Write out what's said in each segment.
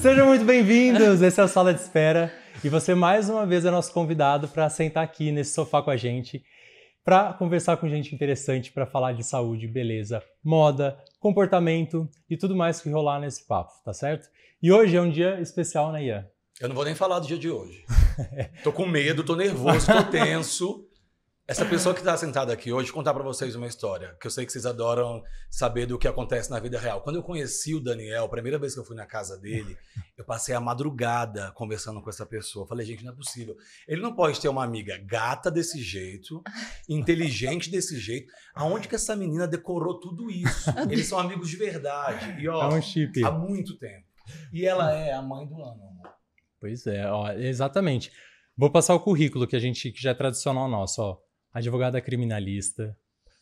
Sejam muito bem-vindos! Esse é o Sala de Espera e você mais uma vez é nosso convidado para sentar aqui nesse sofá com a gente para conversar com gente interessante, para falar de saúde, beleza, moda, comportamento e tudo mais que rolar nesse papo, tá certo? E hoje é um dia especial, né, Ian? Eu não vou nem falar do dia de hoje. tô com medo, tô nervoso, tô tenso. Essa pessoa que está sentada aqui hoje, contar para vocês uma história, que eu sei que vocês adoram saber do que acontece na vida real. Quando eu conheci o Daniel, a primeira vez que eu fui na casa dele, eu passei a madrugada conversando com essa pessoa. Falei, gente, não é possível. Ele não pode ter uma amiga gata desse jeito, inteligente desse jeito. Aonde que essa menina decorou tudo isso? Eles são amigos de verdade. E, ó, é um chip. há muito tempo. E ela é a mãe do ano, amor. Pois é, ó, exatamente. Vou passar o currículo que a gente que já é tradicional nosso, ó advogada criminalista,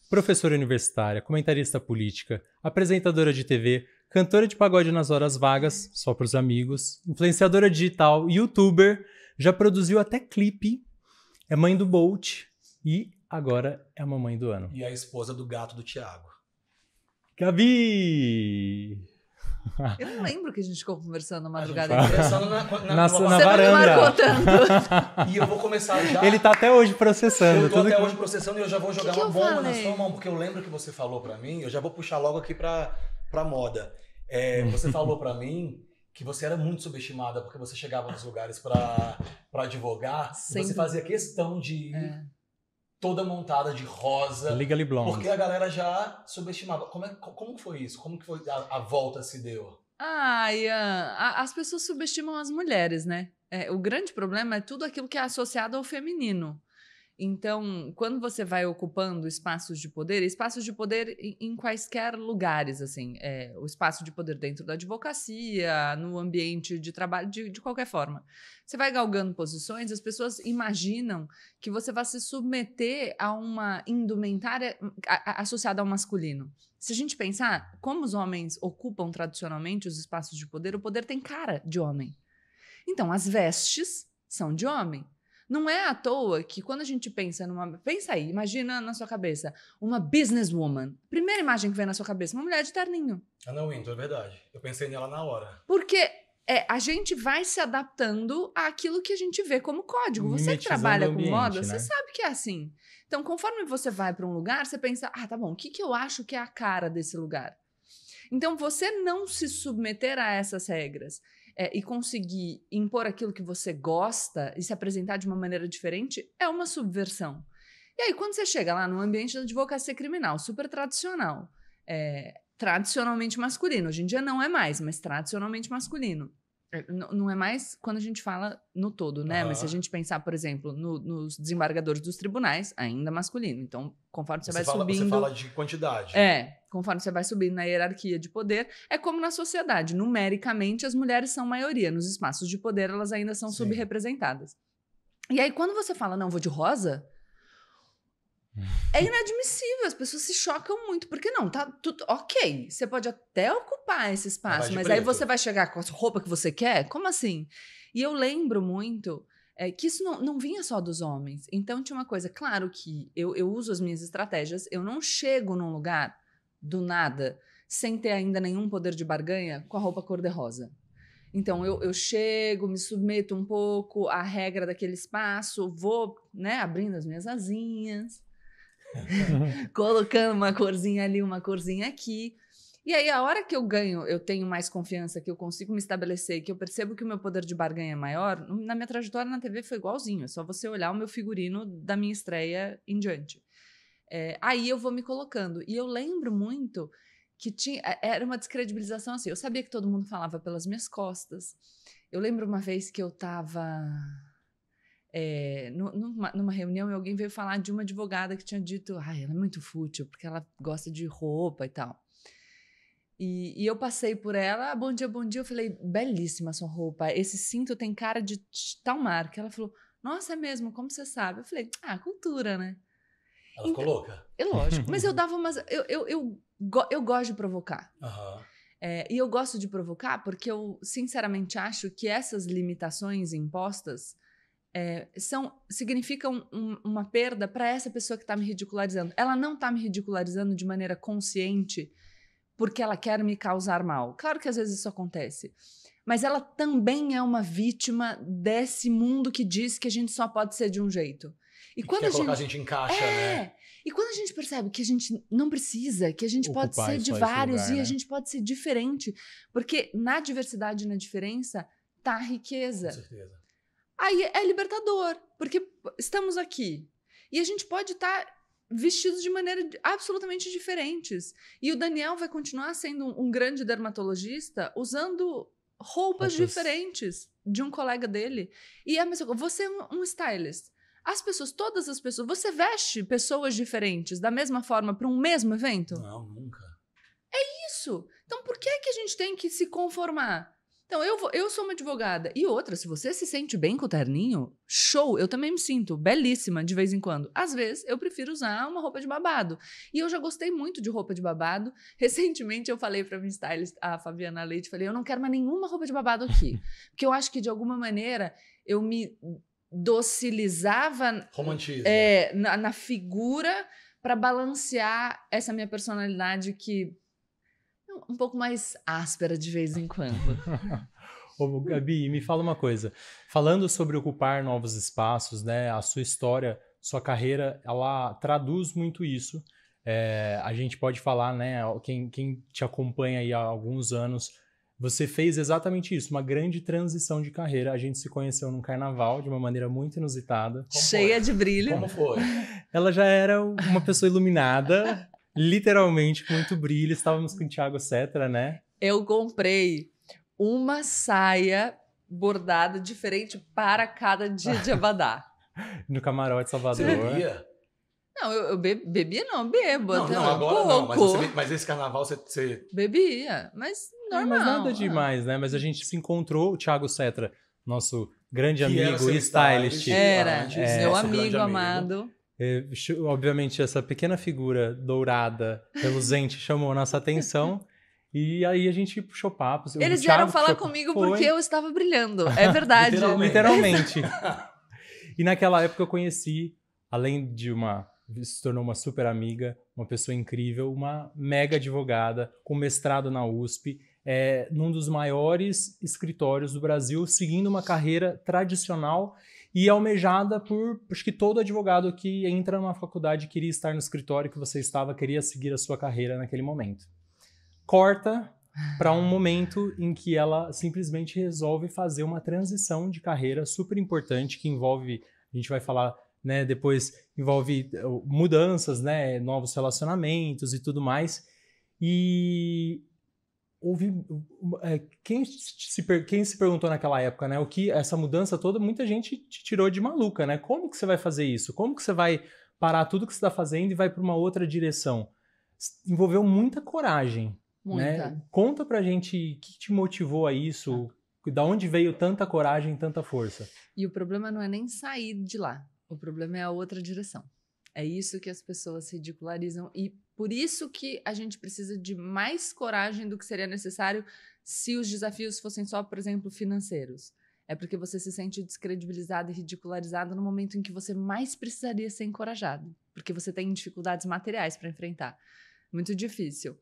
professora universitária, comentarista política, apresentadora de TV, cantora de pagode nas horas vagas, só para os amigos, influenciadora digital, youtuber, já produziu até clipe, é mãe do Bolt e agora é a mamãe do ano. E a esposa do gato do Thiago. Gabi! Eu não lembro que a gente ficou conversando na madrugada inteira. Conversando na, na, Na, na Você varanda. tanto. E eu vou começar já. Ele tá até hoje processando. Eu tô tudo até que- hoje processando e eu já vou jogar que uma bomba na falei? sua mão, porque eu lembro que você falou pra mim, eu já vou puxar logo aqui pra, pra moda. É, você falou pra mim que você era muito subestimada porque você chegava nos lugares pra, pra advogar e Sempre. você fazia questão de ir É. toda montada de rosa. Legally Blonde. Porque a galera já subestimava. Como, é, como foi isso? Como que foi a, a volta se deu? Ah, Ian, a- as pessoas subestimam as mulheres, né? É, o grande problema é tudo aquilo que é associado ao feminino. Então, quando você vai ocupando espaços de poder, espaços de poder em, quaisquer lugares, assim, é, o espaço de poder dentro da advocacia, no ambiente de trabalho, de, de qualquer forma. Você vai galgando posições, as pessoas imaginam que você vai se submeter a uma indumentária hum, associada ao masculino. Se a gente pensar como os homens ocupam tradicionalmente os espaços de poder, o poder tem cara de homem. Então, as vestes são de homem. Não é à toa que quando a gente pensa numa. Pensa aí, imagina na sua cabeça uma businesswoman. Primeira imagem que vem na sua cabeça, uma mulher de terninho. Ana Winter, é verdade. Eu pensei nela na hora. Porque é, a gente vai se adaptando àquilo que a gente vê como código. Você que trabalha o com ambiente, moda, né? você sabe que é assim. Então, conforme você vai para um lugar, você pensa: ah, tá bom, o que, que eu acho que é a cara desse lugar? Então, você não se submeter a essas regras é, e conseguir impor aquilo que você gosta e se apresentar de uma maneira diferente é uma subversão. E aí, quando você chega lá no ambiente da advocacia criminal, super tradicional, é, tradicionalmente masculino, hoje em dia não é mais, mas tradicionalmente masculino. É, Não é mais quando a gente fala no todo, né? Mas se a gente pensar, por exemplo, no- nos desembargadores dos tribunais, ainda masculino. Então, conforme você, vai fala, subindo. você fala de quantidade. É, conforme você vai subindo na hierarquia de poder, é como na sociedade. Numericamente, as mulheres são maioria. Nos espaços de poder, elas ainda são Sim. subrepresentadas. E aí, quando você fala, não, vou de rosa, é inadmissível. As pessoas se chocam muito. Porque não, tá tudo. Ok, você pode até ocupar esse espaço, mas aí preto. você vai chegar com a roupa que você quer? Como assim? E eu lembro muito. é, que isso não, não vinha só dos homens. Então tinha uma coisa, claro que eu, eu uso as minhas estratégias, eu não chego num lugar do nada, sem ter ainda nenhum poder de barganha, com a roupa cor-de-rosa. Então, eu, eu chego, me submeto um pouco à regra daquele espaço, vou né, abrindo as minhas asinhas, colocando uma corzinha ali, uma corzinha aqui. E aí, a hora que eu ganho, eu tenho mais confiança, que eu consigo me estabelecer, que eu percebo que o meu poder de barganha é maior, na minha trajetória na TV foi igualzinho. É só você olhar o meu figurino da minha estreia em diante. É, aí eu vou me colocando. E eu lembro muito que tinha, é, era uma descredibilização assim. Eu sabia que todo mundo falava pelas minhas costas. Eu lembro uma vez que eu estava numa, numa reunião e alguém veio falar de uma advogada que tinha dito: ai, ela é muito fútil porque ela gosta de roupa e tal. E, e eu passei por ela, ah, bom dia, bom dia. Eu falei, belíssima sua roupa. Esse cinto tem cara de tal marca. Ela falou, nossa, é mesmo? Como você sabe? Eu falei, ah, cultura, né? Ela ficou louca? É lógico. Mas eu dava umas. Eu, eu, eu, eu gosto de provocar. Aham. É, e eu gosto de provocar porque eu, sinceramente, acho que essas limitações impostas é, são significam um- uma perda para essa pessoa que está me ridicularizando. Ela não está me ridicularizando de maneira consciente porque ela quer me causar mal. Claro que às vezes isso acontece. mas ela também é uma vítima desse mundo que diz que a gente só pode ser de um jeito. E quando a gente... a gente em caixa, é. né? E quando a gente percebe que a gente não precisa, que a gente Ocupar pode ser de vários lugar, e né? a gente pode ser diferente, porque na diversidade e na diferença tá a riqueza. Com certeza. Aí é libertador, porque estamos aqui e a gente pode estar tá vestidos de maneira absolutamente diferentes. E o Daniel vai continuar sendo um, um grande dermatologista usando roupas, roupas, diferentes de um colega dele. E é a mesma coisa, você é um, um stylist. As pessoas, todas as pessoas, você veste pessoas diferentes da mesma forma para um mesmo evento? Não, nunca. É isso. Então por que é que a gente tem que se conformar? Então, eu, vou, eu sou uma advogada. E outra, se você se sente bem com o terninho, show, eu também me sinto belíssima de vez em quando. Às vezes, eu prefiro usar uma roupa de babado. E eu já gostei muito de roupa de babado. Recentemente, eu falei pra minha stylist, a Fabiana Leite, falei, eu não quero mais nenhuma roupa de babado aqui. porque eu acho que, de alguma maneira, eu me docilizava Romantismo. É, na, na figura para balancear essa minha personalidade que um pouco mais áspera de vez em quando. Ô, Gabi, me fala uma coisa. Falando sobre ocupar novos espaços, né? A sua história, sua carreira, ela traduz muito isso. É, a gente pode falar, né? Quem, quem te acompanha aí há alguns anos, você fez exatamente isso, uma grande transição de carreira. A gente se conheceu num carnaval de uma maneira muito inusitada. Como Cheia foi? de brilho. Como foi? Ela já era uma pessoa iluminada, literalmente com muito brilho. Estávamos com o Thiago Cetra, né? Eu comprei uma saia bordada diferente para cada dia de Abadá. no camarote Salvador. Você bebia? Não, eu, eu be, bebia não, bebo. Não, não, agora pouco. não. Mas, você, mas, esse carnaval você, você... Bebia, mas normal. mas nada demais, né? Mas a gente se encontrou, o Thiago Cetra, nosso grande que amigo e stylist. Era, é, meu amigo amado. É, obviamente, essa pequena figura dourada, reluzente, chamou a nossa atenção. E aí a gente puxou papo. Eles vieram falar comigo foi. porque eu estava brilhando. É verdade. Literalmente. Literalmente. e naquela época eu conheci, além de uma. Se tornou uma super amiga, uma pessoa incrível, uma mega advogada, com mestrado na USP, é, num dos maiores escritórios do Brasil, seguindo uma carreira tradicional e almejada por acho que todo advogado que entra numa faculdade queria estar no escritório que você estava, queria seguir a sua carreira naquele momento. Corta para um momento em que ela simplesmente resolve fazer uma transição de carreira super importante que envolve, a gente vai falar, né, depois envolve uh, mudanças, né, novos relacionamentos e tudo mais. E houve é, quem se, quem se perguntou naquela época, né? O que essa mudança toda, muita gente te tirou de maluca, né? Como que você vai fazer isso? Como que você vai parar tudo que você está fazendo e vai para uma outra direção? Envolveu muita coragem, muita. né? Conta pra gente o que te motivou a isso, ah. da onde veio tanta coragem, tanta força. E o problema não é nem sair de lá. O problema é a outra direção. É isso que as pessoas ridicularizam e por isso que a gente precisa de mais coragem do que seria necessário se os desafios fossem só, por exemplo, financeiros. É porque você se sente descredibilizado e ridicularizado no momento em que você mais precisaria ser encorajado, porque você tem dificuldades materiais para enfrentar. Muito difícil.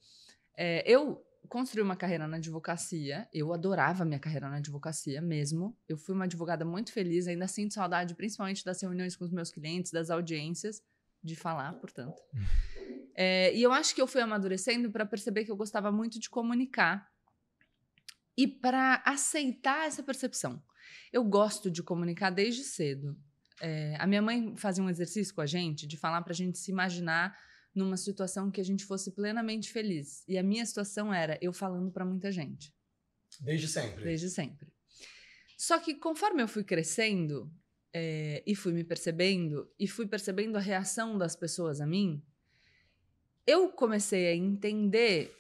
É, eu construí uma carreira na advocacia, eu adorava minha carreira na advocacia mesmo. Eu fui uma advogada muito feliz, ainda sinto saudade, principalmente das reuniões com os meus clientes, das audiências, de falar, portanto. É, e eu acho que eu fui amadurecendo para perceber que eu gostava muito de comunicar e para aceitar essa percepção. Eu gosto de comunicar desde cedo. É, a minha mãe fazia um exercício com a gente de falar para a gente se imaginar numa situação que a gente fosse plenamente feliz. E a minha situação era eu falando para muita gente. Desde sempre. Desde sempre. Só que conforme eu fui crescendo é, e fui me percebendo e fui percebendo a reação das pessoas a mim, eu comecei a entender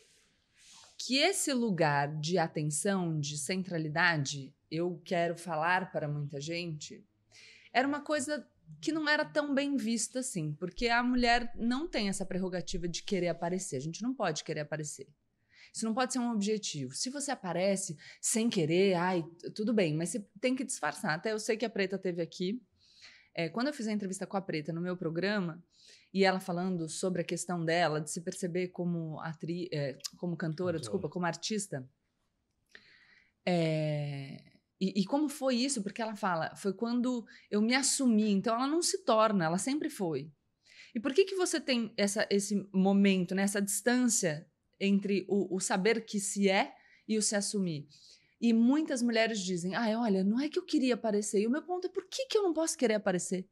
que esse lugar de atenção, de centralidade, eu quero falar para muita gente, era uma coisa que não era tão bem vista assim, porque a mulher não tem essa prerrogativa de querer aparecer. A gente não pode querer aparecer. Isso não pode ser um objetivo. Se você aparece sem querer, ai, tudo bem, mas você tem que disfarçar. Até eu sei que a Preta teve aqui. É, quando eu fiz a entrevista com a Preta no meu programa, e ela falando sobre a questão dela de se perceber como atriz, é, como cantora, desculpa, como artista. É, e, e, como foi isso? Porque ela fala, foi quando eu me assumi. Então ela não se torna, ela sempre foi. E por que que você tem essa, esse momento, né, essa distância entre o, o saber que se é e o se assumir? E muitas mulheres dizem, ah, olha, não é que eu queria aparecer. E o meu ponto é, por que, que eu não posso querer aparecer?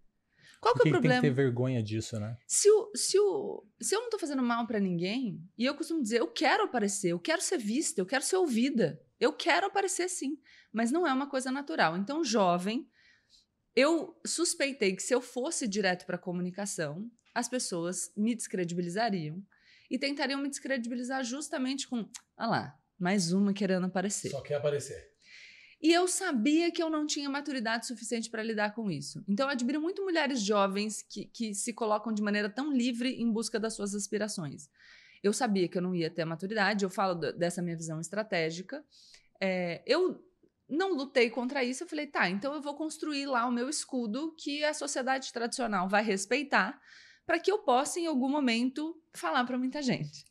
Qual que, que é o problema? Tem que ter vergonha disso, né? Se, o, se, o, se eu não tô fazendo mal para ninguém, e eu costumo dizer, eu quero aparecer, eu quero ser vista, eu quero ser ouvida. Eu quero aparecer sim, mas não é uma coisa natural. Então, jovem, eu suspeitei que se eu fosse direto para comunicação, as pessoas me descredibilizariam e tentariam me descredibilizar justamente com, ah lá, mais uma querendo aparecer. Só quer aparecer. E eu sabia que eu não tinha maturidade suficiente para lidar com isso. Então, eu admiro muito mulheres jovens que, que se colocam de maneira tão livre em busca das suas aspirações. Eu sabia que eu não ia ter a maturidade, eu falo dessa minha visão estratégica. É, eu não lutei contra isso, eu falei, tá, então eu vou construir lá o meu escudo que a sociedade tradicional vai respeitar para que eu possa, em algum momento, falar para muita gente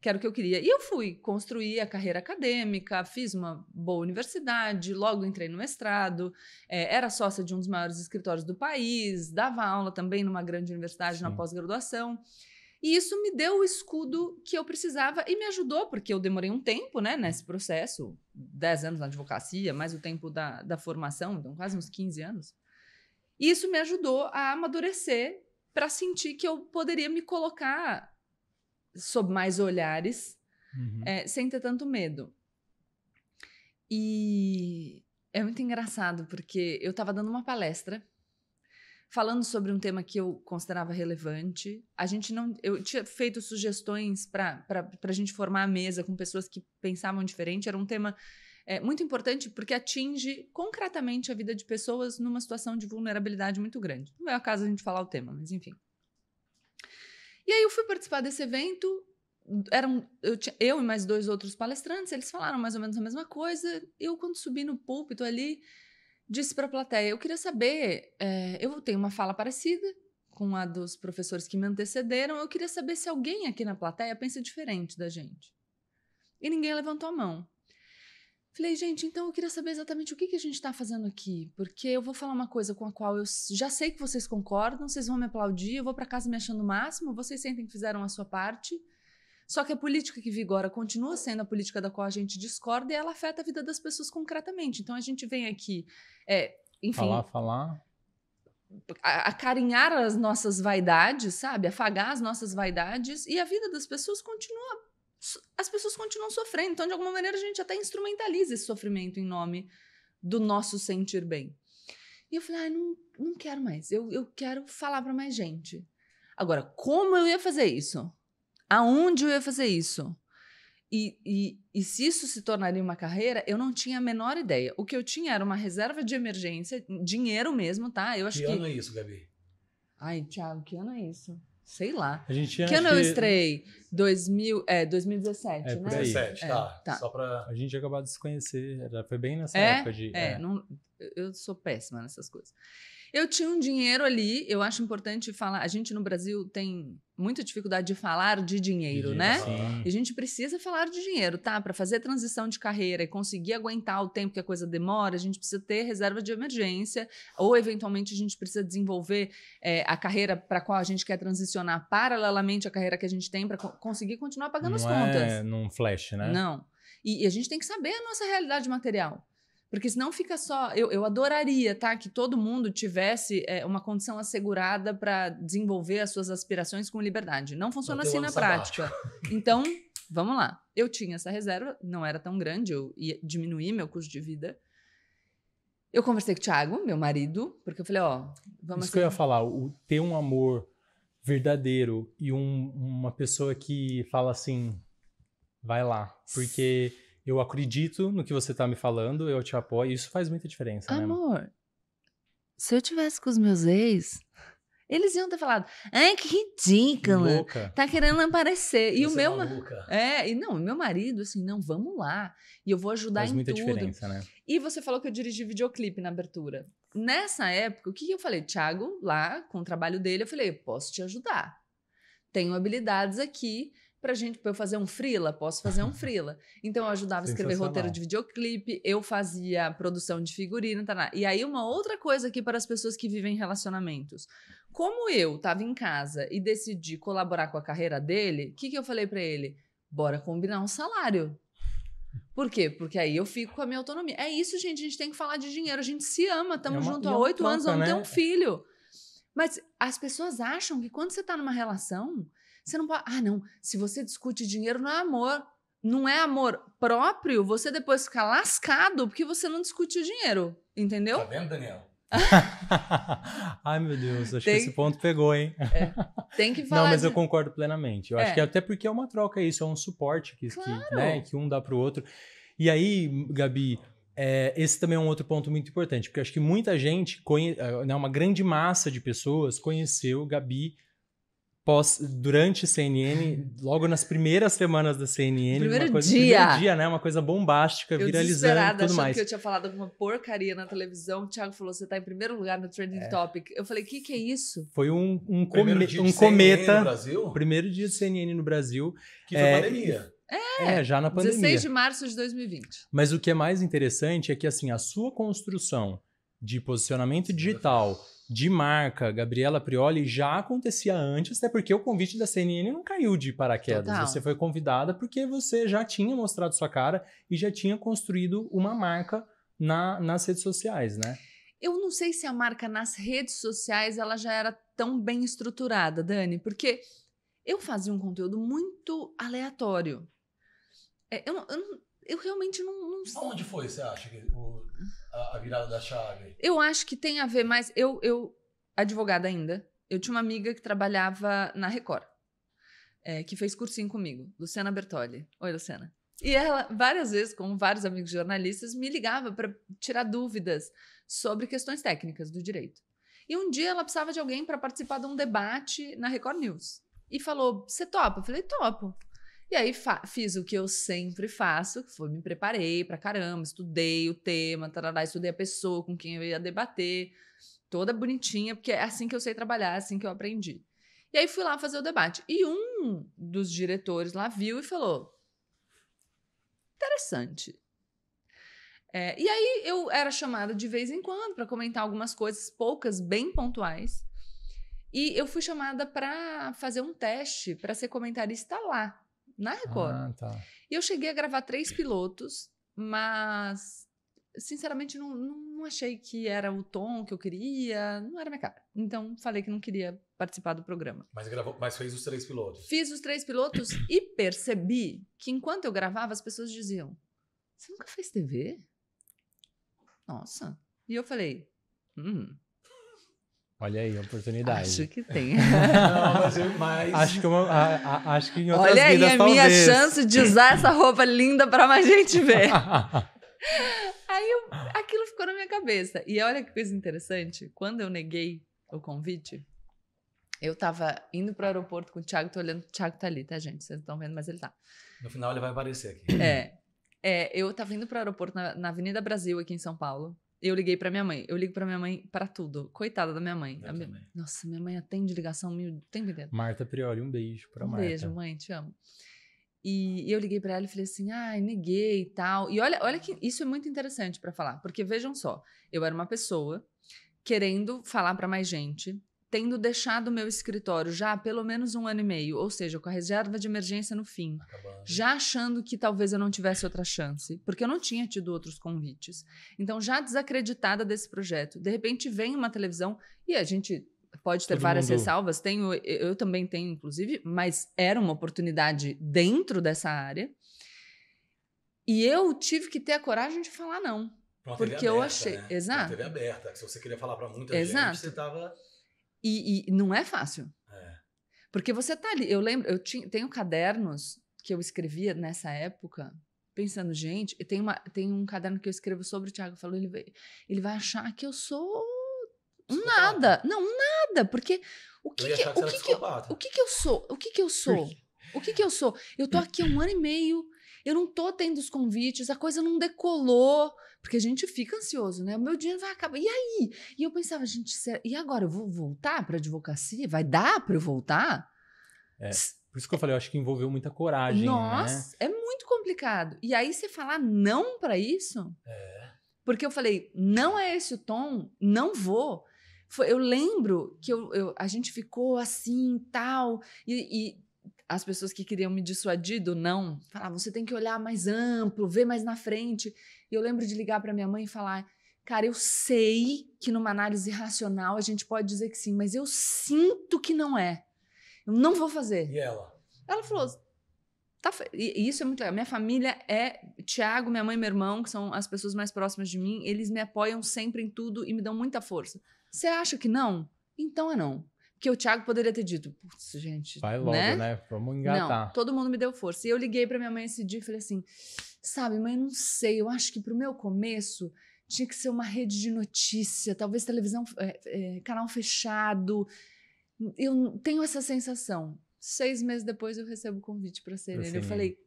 que era o que eu queria. E eu fui construir a carreira acadêmica, fiz uma boa universidade, logo entrei no mestrado, é, era sócia de um dos maiores escritórios do país, dava aula também numa grande universidade Sim. na pós-graduação. E isso me deu o escudo que eu precisava e me ajudou, porque eu demorei um tempo né, nesse processo 10 anos na advocacia, mais o tempo da, da formação, então quase uns 15 anos. E isso me ajudou a amadurecer para sentir que eu poderia me colocar sob mais olhares, uhum. é, sem ter tanto medo. E é muito engraçado, porque eu estava dando uma palestra falando sobre um tema que eu considerava relevante. A gente não. Eu tinha feito sugestões para a gente formar a mesa com pessoas que pensavam diferente. Era um tema é, muito importante porque atinge concretamente a vida de pessoas numa situação de vulnerabilidade muito grande. Não é o caso a gente falar o tema, mas enfim. E aí eu fui participar desse evento. Eram eu, tinha, eu e mais dois outros palestrantes, eles falaram mais ou menos a mesma coisa. Eu, quando subi no púlpito ali, disse para a plateia: Eu queria saber, é, eu tenho uma fala parecida com a dos professores que me antecederam. Eu queria saber se alguém aqui na plateia pensa diferente da gente. E ninguém levantou a mão. Falei, gente, então eu queria saber exatamente o que, que a gente está fazendo aqui, porque eu vou falar uma coisa com a qual eu já sei que vocês concordam, vocês vão me aplaudir, eu vou para casa me achando o máximo, vocês sentem que fizeram a sua parte. Só que a política que vigora continua sendo a política da qual a gente discorda e ela afeta a vida das pessoas concretamente. Então a gente vem aqui, é, enfim. Falar, falar. Acarinhar as nossas vaidades, sabe? Afagar as nossas vaidades e a vida das pessoas continua as pessoas continuam sofrendo. Então, de alguma maneira, a gente até instrumentaliza esse sofrimento em nome do nosso sentir bem. E eu falei, ah, não, não quero mais. Eu, eu quero falar para mais gente. Agora, como eu ia fazer isso? Aonde eu ia fazer isso? E, e, e se isso se tornaria uma carreira, eu não tinha a menor ideia. O que eu tinha era uma reserva de emergência, dinheiro mesmo, tá? Eu acho que, que ano é isso, Gabi? Ai, Thiago, que ano é isso? Sei lá. A gente que ano eu estrei? 2000, é, 2017, é, né? 2017, é, tá. tá. Só pra... A gente acabou de se conhecer, já foi bem nessa é? época de... É, é. Não, eu sou péssima nessas coisas. Eu tinha um dinheiro ali, eu acho importante falar. A gente no Brasil tem muita dificuldade de falar de dinheiro, de né? Sim. E a gente precisa falar de dinheiro, tá? Para fazer a transição de carreira e conseguir aguentar o tempo que a coisa demora, a gente precisa ter reserva de emergência, ou eventualmente a gente precisa desenvolver é, a carreira para qual a gente quer transicionar paralelamente à carreira que a gente tem para co conseguir continuar pagando Não as contas. É num flash, né? Não. E, e a gente tem que saber a nossa realidade material. Porque senão fica só. Eu, eu adoraria, tá? Que todo mundo tivesse é, uma condição assegurada para desenvolver as suas aspirações com liberdade. Não funciona assim na prática. Então, vamos lá. Eu tinha essa reserva, não era tão grande, eu ia diminuir meu custo de vida. Eu conversei com o Thiago, meu marido, porque eu falei, ó, vamos. Isso assim. que eu ia falar, o, ter um amor verdadeiro e um, uma pessoa que fala assim, vai lá. Porque eu acredito no que você tá me falando, eu te apoio, isso faz muita diferença, Amor, né? Amor, se eu tivesse com os meus ex, eles iam ter falado, ai, que ridícula, louca. tá querendo aparecer. E você o é meu... É, é, e não, meu marido, assim, não, vamos lá. E eu vou ajudar faz em muita diferença, né? E você falou que eu dirigi videoclipe na abertura. Nessa época, o que eu falei? Thiago, lá, com o trabalho dele, eu falei, posso te ajudar. Tenho habilidades aqui pra gente, pra eu fazer um frila, posso fazer um frila. Então eu ajudava a escrever roteiro de videoclipe, eu fazia produção de figurino, tá E aí uma outra coisa aqui para as pessoas que vivem relacionamentos. Como eu tava em casa e decidi colaborar com a carreira dele, o que que eu falei para ele? Bora combinar um salário. Por quê? Porque aí eu fico com a minha autonomia. É isso, gente. A gente tem que falar de dinheiro. A gente se ama, estamos é juntos há é oito anos, vamos né? ter um filho. Mas as pessoas acham que quando você está numa relação, você não pode. Ah, não. Se você discute dinheiro, não é amor. Não é amor próprio, você depois fica lascado porque você não discute o dinheiro. Entendeu? Tá vendo, Daniel? Ai, meu Deus, acho tem... que esse ponto pegou, hein? É, tem que falar. Não, mas de... eu concordo plenamente. Eu é. acho que até porque é uma troca isso, é um suporte que, claro. que, né, que um dá pro outro. E aí, Gabi, é, esse também é um outro ponto muito importante, porque acho que muita gente, conhe... É, né, uma grande massa de pessoas conheceu Gabi pós, durante CNN, logo nas primeiras semanas da CNN. Primeiro uma coisa, dia. Primeiro dia, né? Uma coisa bombástica, eu viralizando e tudo mais. que eu tinha falado alguma porcaria na televisão. O Thiago falou, você tá em primeiro lugar no Trending é. Topic. Eu falei, o que que é isso? Foi um, um, come, um cometa. Primeiro dia de CNN no Brasil. Que foi é, pandemia. É, é, já na pandemia. 16 de março de 2020. Mas o que é mais interessante é que, assim, a sua construção de posicionamento digital de marca, Gabriela Prioli, já acontecia antes, até porque o convite da CNN não caiu de paraquedas. Total. Você foi convidada porque você já tinha mostrado sua cara e já tinha construído uma marca na, nas redes sociais, né? Eu não sei se a marca nas redes sociais ela já era tão bem estruturada, Dani, porque eu fazia um conteúdo muito aleatório. É, eu, eu, eu, realmente não, não sei. Onde foi, você acha, que o, a, a, virada da chave? Eu acho que tem a ver mais. Eu, eu advogada ainda, eu tinha uma amiga que trabalhava na Record, é, que fez cursinho comigo, Luciana Bertoli. Oi, Luciana. E ela, várias vezes, com vários amigos jornalistas, me ligava para tirar dúvidas sobre questões técnicas do direito. E um dia ela precisava de alguém para participar de um debate na Record News. E falou: Você topa? Eu falei: Topo. E aí fiz o que eu sempre faço, que foi me preparei pra caramba, estudei o tema, tarará, estudei a pessoa com quem eu ia debater, toda bonitinha, porque é assim que eu sei trabalhar, é assim que eu aprendi. E aí fui lá fazer o debate. E um dos diretores lá viu e falou: interessante. É, e aí eu era chamada de vez em quando para comentar algumas coisas, poucas, bem pontuais. E eu fui chamada para fazer um teste para ser comentarista lá na Record. Ah, tá. E eu cheguei a gravar três pilotos, mas sinceramente não, não achei que era o tom que eu queria, não era minha cara. Então falei que não queria participar do programa. Mas, gravou, mas fez os três pilotos? Fiz os três pilotos e percebi que enquanto eu gravava as pessoas diziam: Você nunca fez TV? Nossa. E eu falei: Hum, Olha aí, oportunidade. Acho que tem. Não, mas, eu, mais. Acho que, uma, a, a, acho que em outras Olha vidas, aí, a talvez. minha chance de usar essa roupa linda para mais gente ver. aí eu, aquilo ficou na minha cabeça. E olha que coisa interessante. Quando eu neguei o convite, eu tava indo pro aeroporto com o Thiago, tô olhando, o Thiago tá ali, tá, gente? Vocês estão vendo, mas ele tá. No final ele vai aparecer aqui. É. é eu tava indo pro aeroporto na, na Avenida Brasil, aqui em São Paulo. Eu liguei pra minha mãe. Eu ligo pra minha mãe para tudo. Coitada da minha mãe. Minha... Nossa, minha mãe atende ligação o tempo inteiro. Marta Prioli, um beijo pra um Marta. Beijo, mãe, te amo. E eu liguei para ela e falei assim: ai, neguei e tal. E olha, olha que isso é muito interessante para falar, porque vejam só, eu era uma pessoa querendo falar para mais gente, tendo deixado o meu escritório já há pelo menos um ano e meio, ou seja, com a reserva de emergência no fim, Acabando. já achando que talvez eu não tivesse outra chance, porque eu não tinha tido outros convites. Então, já desacreditada desse projeto, de repente vem uma televisão e a gente pode ter Todo várias mundo... ressalvas, tenho, eu também tenho, inclusive, mas era uma oportunidade dentro dessa área. E eu tive que ter a coragem de falar não. Porque aberta, eu achei. Né? Exato. Uma TV aberta. Se você queria falar para muita Exato. gente, você estava e, e não é fácil. É. Porque você tá ali. Eu lembro, eu tinha, tenho cadernos que eu escrevia nessa época, pensando, gente, tem, uma, tem um caderno que eu escrevo sobre o Thiago. Falou, ele vai, ele vai achar que eu sou um nada. Não, um nada. Porque o que, que, o, que, que eu, o que, que eu sou? O que, que eu sou? O que, que eu sou? Eu tô aqui um ano e meio, eu não tô tendo os convites, a coisa não decolou. Porque a gente fica ansioso, né? O meu dinheiro vai acabar. E aí? E eu pensava, gente, e agora? Eu vou voltar para advocacia? Vai dar para eu voltar? É, Por isso que eu falei, eu acho que envolveu muita coragem. Nossa, né? é muito complicado. E aí você falar não para isso? É. Porque eu falei, não é esse o tom, não vou. Foi, eu lembro que eu, eu- a gente ficou assim tal, e, e as pessoas que queriam me dissuadir do não falavam: você tem que olhar mais amplo, ver mais na frente. E eu lembro de ligar para minha mãe e falar: cara, eu sei que numa análise racional a gente pode dizer que sim, mas eu sinto que não é. Eu não vou fazer. E ela? Ela falou. Tá, e isso é muito legal. Minha família é Tiago, minha mãe e meu irmão, que são as pessoas mais próximas de mim. Eles me apoiam sempre em tudo e me dão muita força. Você acha que não? Então é não. Porque o Tiago poderia ter dito, putz, gente. Vai logo, né? Vamos Não, engatar. todo mundo me deu força. E eu liguei pra minha mãe esse dia e falei assim: sabe, mãe, eu não sei. Eu acho que pro meu começo tinha que ser uma rede de notícia, talvez televisão, é, é, canal fechado. Eu tenho essa sensação. Seis meses depois eu recebo o convite pra ser ele. Eu falei: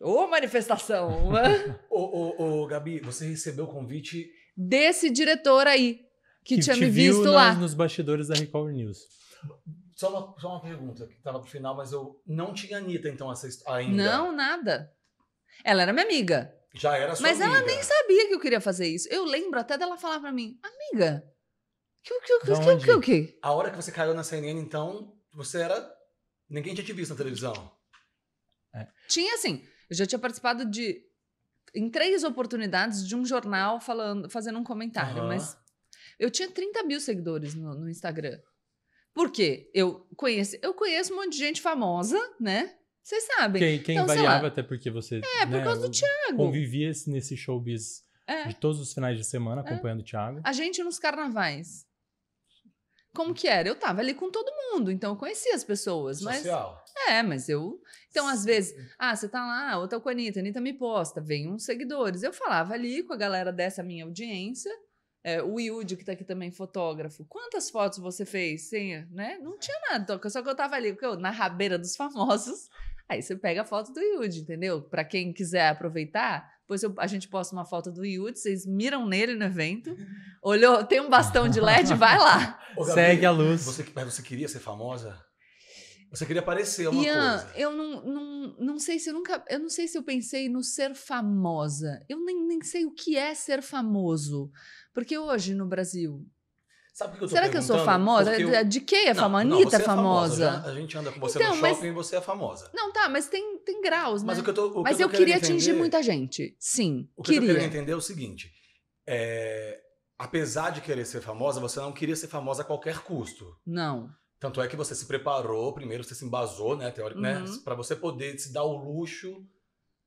ô manifestação! Ô, ô, ô, Gabi, você recebeu o convite. desse diretor aí, que, tinha te me viu visto nas- lá. nos bastidores da Record News. Só uma, só uma pergunta que tava pro final, mas eu não tinha Anitta, então, essa ainda. Não, nada. Ela era minha amiga. Já era sua Mas ela amiga. nem sabia que eu queria fazer isso. Eu lembro até dela falar pra mim, amiga, que o que, que, que, que, o que? A hora que você caiu na CNN, então, você era. Ninguém tinha te visto na televisão. Tinha assim, eu já tinha participado de em três oportunidades de um jornal falando, fazendo um comentário, Aham. mas eu tinha 30 mil seguidores no, no Instagram. Por quê? Eu conheço, eu conheço um monte de gente famosa, né? Vocês sabem. Quem, quem Então, variava lá. até porque você É, por né, causa do Thiago. convivia nesse showbiz É. de todos os finais de semana acompanhando o Thiago. A gente nos carnavais. Como que era? Eu tava ali com todo mundo, então eu conhecia as pessoas, mas Social. É, mas eu. Então, às vezes, ah, você tá lá, ou tá com a Anitta, a Anitta me posta, vem uns seguidores. Eu falava ali com a galera dessa minha audiência. É, o Yudi, que tá aqui também, fotógrafo. Quantas fotos você fez? Sem, né? Não tinha nada, só que eu tava ali porque eu- na rabeira dos famosos. Aí você pega a foto do Yudi, entendeu? Pra quem quiser aproveitar, depois eu- a gente posta uma foto do Yudi, vocês miram nele no evento. Olhou, tem um bastão de LED, vai lá. Ô, Gabi, Segue a luz. Você, mas você queria ser famosa? Você queria parecer uma Ian, coisa. eu não, não, não sei se eu nunca. Eu não sei se eu pensei no ser famosa. Eu nem, nem sei o que é ser famoso. Porque hoje no Brasil. Sabe por que eu tô será que eu sou famosa? Eu- De quem é famosa? não, Anitta é famosa. Já- a gente anda com você Então, no mas- shopping e você é famosa. Não, tá, mas tem, tem graus, né? Mas o que eu tô. que mas tô eu querendo queria atingir entender- muita gente. Sim, O que eu tô queria. entender é o seguinte: é, apesar de querer ser famosa, você não queria ser famosa a qualquer custo. Não. Tanto é que você se preparou, primeiro você se embasou, né, teórico, né? Uhum. Pra você poder se dar o luxo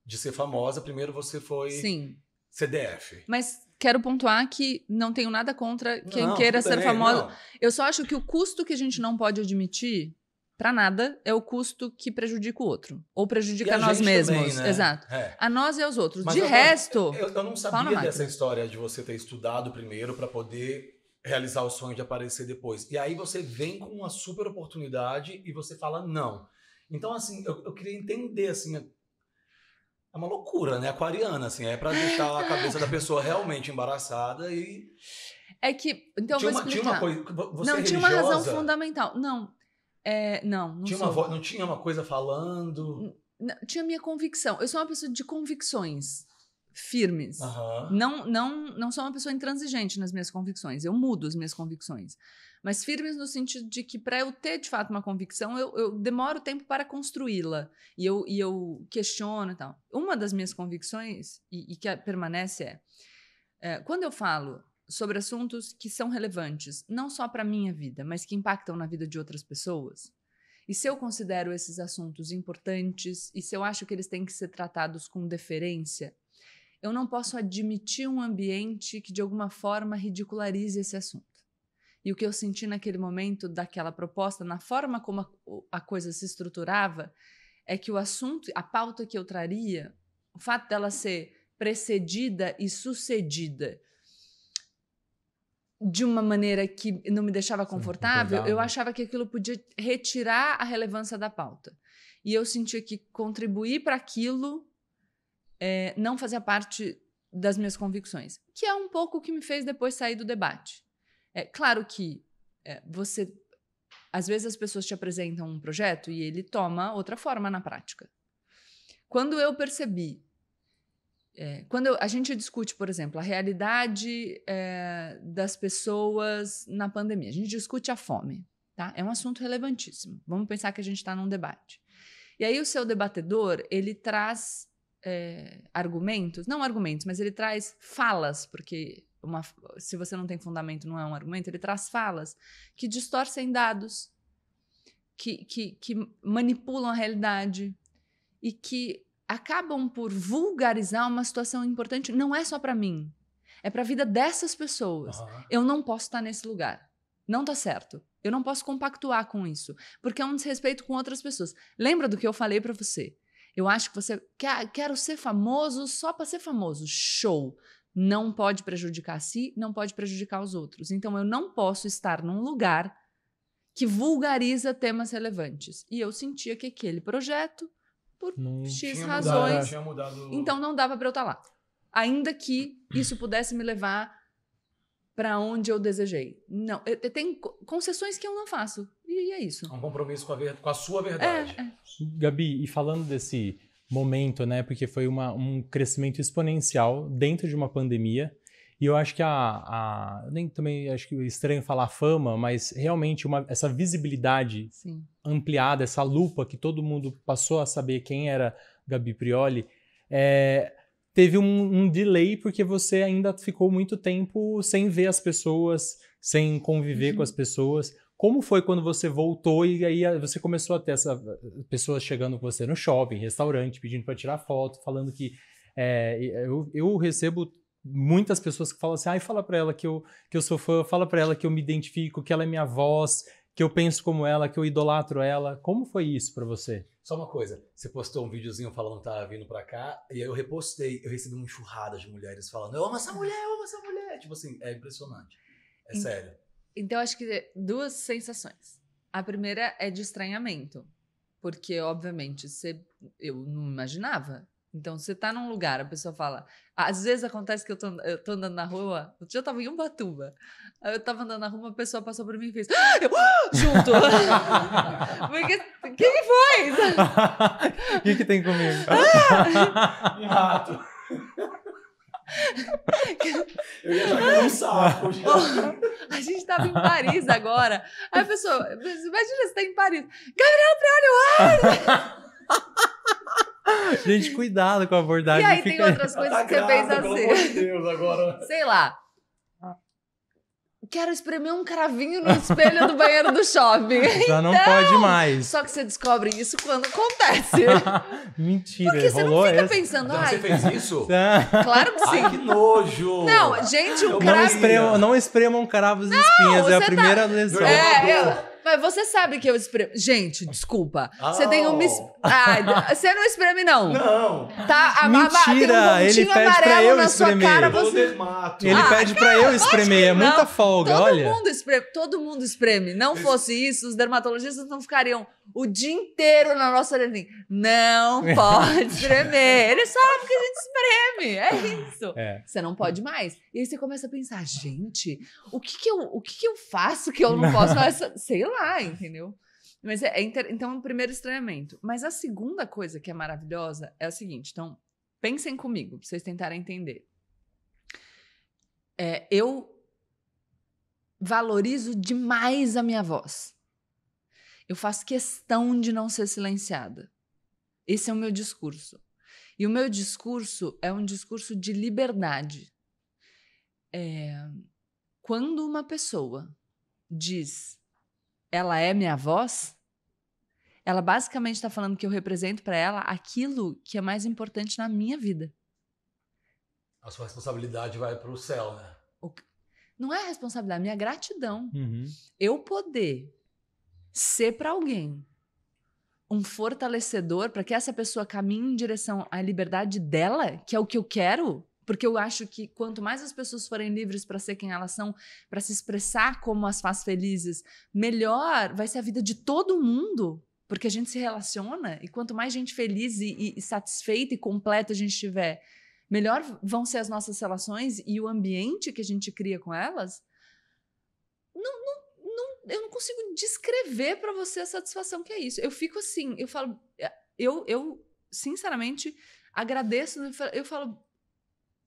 de ser famosa, primeiro você foi Sim. CDF. Mas quero pontuar que não tenho nada contra quem Não, queira ser bem, famosa. não. Eu só acho que o custo que a gente não pode admitir pra nada é o custo que prejudica o outro. Ou prejudica a nós mesmos. também, né? Exato. É. A nós e aos outros. Mas de eu resto. Eu, eu não sabia dessa história de você ter estudado primeiro pra poder realizar o sonho de aparecer depois. E aí você vem com uma super oportunidade e você fala não. Então, assim, eu, eu queria entender, assim, é uma loucura, né? Aquariana, assim, é pra deixar a cabeça da pessoa realmente embaraçada e... É que. Então, eu tinha, vou uma, tinha uma coisa... Você não, é tinha uma razão fundamental. Não. É, não, não Tinha sou. uma vo- não tinha uma coisa falando... Não, tinha minha convicção. Eu sou uma pessoa de convicções firmes. Aham. Não, não, não sou uma pessoa intransigente nas minhas convicções. Eu mudo as minhas convicções. Mas firmes no sentido de que, para eu ter de fato uma convicção, eu, eu demoro tempo para construí-la. E eu, e eu questiono e tal. Uma das minhas convicções, e, e que a- permanece, é, é: quando eu falo sobre assuntos que são relevantes, não só para a minha vida, mas que impactam na vida de outras pessoas. E se eu considero esses assuntos importantes e se eu acho que eles têm que ser tratados com deferência, eu não posso admitir um ambiente que de alguma forma ridicularize esse assunto. E o que eu senti naquele momento daquela proposta, na forma como a, a coisa se estruturava, é que o assunto, a pauta que eu traria, o fato dela ser precedida e sucedida de uma maneira que não me deixava confortável, eu achava que aquilo podia retirar a relevância da pauta. E eu sentia que contribuir para aquilo é, não fazia parte das minhas convicções, que é um pouco o que me fez depois sair do debate. É claro que é, você Às vezes as pessoas te apresentam um projeto e ele toma outra forma na prática. Quando eu percebi, é, quando eu, a gente discute, por exemplo, a realidade é, das pessoas na pandemia, a gente discute a fome, tá? É um assunto relevantíssimo. Vamos pensar que a gente está num debate. E aí o seu debatedor ele traz é, argumentos, não argumentos, mas ele traz falas, porque uma, se você não tem fundamento, não é um argumento, ele traz falas que distorcem dados, que, que, que manipulam a realidade e que acabam por vulgarizar uma situação importante. Não é só para mim, é para a vida dessas pessoas. Uhum. Eu não posso estar nesse lugar. Não tá certo. Eu não posso compactuar com isso, porque é um desrespeito com outras pessoas. Lembra do que eu falei para você? Eu acho que você quer quero ser famoso só para ser famoso. Show não pode prejudicar a si, não pode prejudicar os outros. Então eu não posso estar num lugar que vulgariza temas relevantes. E eu sentia que aquele projeto, por não X razões, mudado, mudado... então não dava para eu estar lá. Ainda que isso pudesse me levar para onde eu desejei. Não, tem concessões que eu não faço. E é isso. É um compromisso com a, com a sua verdade. É, é. Gabi, e falando desse momento, né? Porque foi uma, um crescimento exponencial dentro de uma pandemia. E eu acho que a, a nem também acho que é estranho falar fama, mas realmente uma, essa visibilidade Sim. ampliada, essa lupa que todo mundo passou a saber quem era Gabi Prioli, é, teve um, um, delay porque você ainda ficou muito tempo sem ver as pessoas, sem conviver uhum. com as pessoas. Como foi quando você voltou e aí você começou a ter essa pessoas chegando com você no shopping, restaurante, pedindo para tirar foto, falando que é, eu, eu recebo muitas pessoas que falam assim, ai, fala para ela que eu, que eu sou fã, fala para ela que eu me identifico, que ela é minha voz, que eu penso como ela, que eu idolatro ela. Como foi isso para você? Só uma coisa, você postou um videozinho falando que tava vindo para cá, e aí eu repostei, eu recebi uma enxurrada de mulheres falando, eu amo essa mulher, eu amo essa mulher. Tipo assim, é impressionante. É sério. Então, acho que duas sensações. A primeira é de estranhamento, porque, obviamente, você, eu não imaginava. Então, você tá num lugar, a pessoa fala. Às vezes acontece que eu tô, eu tô andando na rua, eu já tava em Ubatuba. Aí eu tava andando na rua, uma pessoa passou por mim e fez. Ah! Eu, ah! junto! Porque. O que, que foi? O que, que tem comigo? Ah! rato. Eu ia um saco. Já. a gente tava em Paris agora. Aí a pessoa, imagina você tá em Paris. Gabriel Prioli, Gente, cuidado com a abordagem. E aí tem outras coisas tá que você fez assim. Pelo amor de Deus, agora. Sei lá quero espremer um cravinho no espelho do banheiro do shopping. Já não pode mais. Só que você descobre isso quando acontece. Mentira, Porque você não fica esse? pensando, ai... Você fez isso? claro que sim. Ai, que nojo! Não, gente, o cravo... Não espremam, não espremam cravos e espinhas, é a tá primeira tá... lesão. É, eu... Mas você sabe que eu espremo. Gente, desculpa. Oh. Você tem um. Ah, você não espreme, não. Não. Tá, a, Mentira, um ele pede pra eu espremer. Cara, você... Ele ah, pede pra eu espremer. É muita folga, todo olha. Mundo espreme, todo mundo espreme. Não fosse isso, os dermatologistas não ficariam o dia inteiro na nossa orelhinha. Não pode espremer. Ele sabe que a gente espreme. É isso. É. Você não pode mais. E aí você começa a pensar, gente, o que que eu, o que que eu faço que eu não posso fazer? Sei lá, entendeu? Mas é, é inter... então, o primeiro estranhamento. Mas a segunda coisa que é maravilhosa é o seguinte. Então, pensem comigo, pra vocês tentarem entender. É, eu valorizo demais a minha voz. Eu faço questão de não ser silenciada. Esse é o meu discurso. E o meu discurso é um discurso de liberdade. É, quando uma pessoa diz ela é minha voz, ela basicamente está falando que eu represento para ela aquilo que é mais importante na minha vida. A sua responsabilidade vai para o céu, né? Não é responsabilidade, é minha gratidão. Uhum. Eu poder ser para alguém um fortalecedor para que essa pessoa caminhe em direção à liberdade dela, que é o que eu quero, porque eu acho que quanto mais as pessoas forem livres para ser quem elas são, para se expressar como as faz felizes, melhor vai ser a vida de todo mundo, porque a gente se relaciona e quanto mais gente feliz e, e satisfeita e completa a gente tiver, melhor vão ser as nossas relações e o ambiente que a gente cria com elas. Não, não eu não consigo descrever para você a satisfação que é isso. Eu fico assim, eu falo, é, eu, eu sinceramente agradeço, eu falo,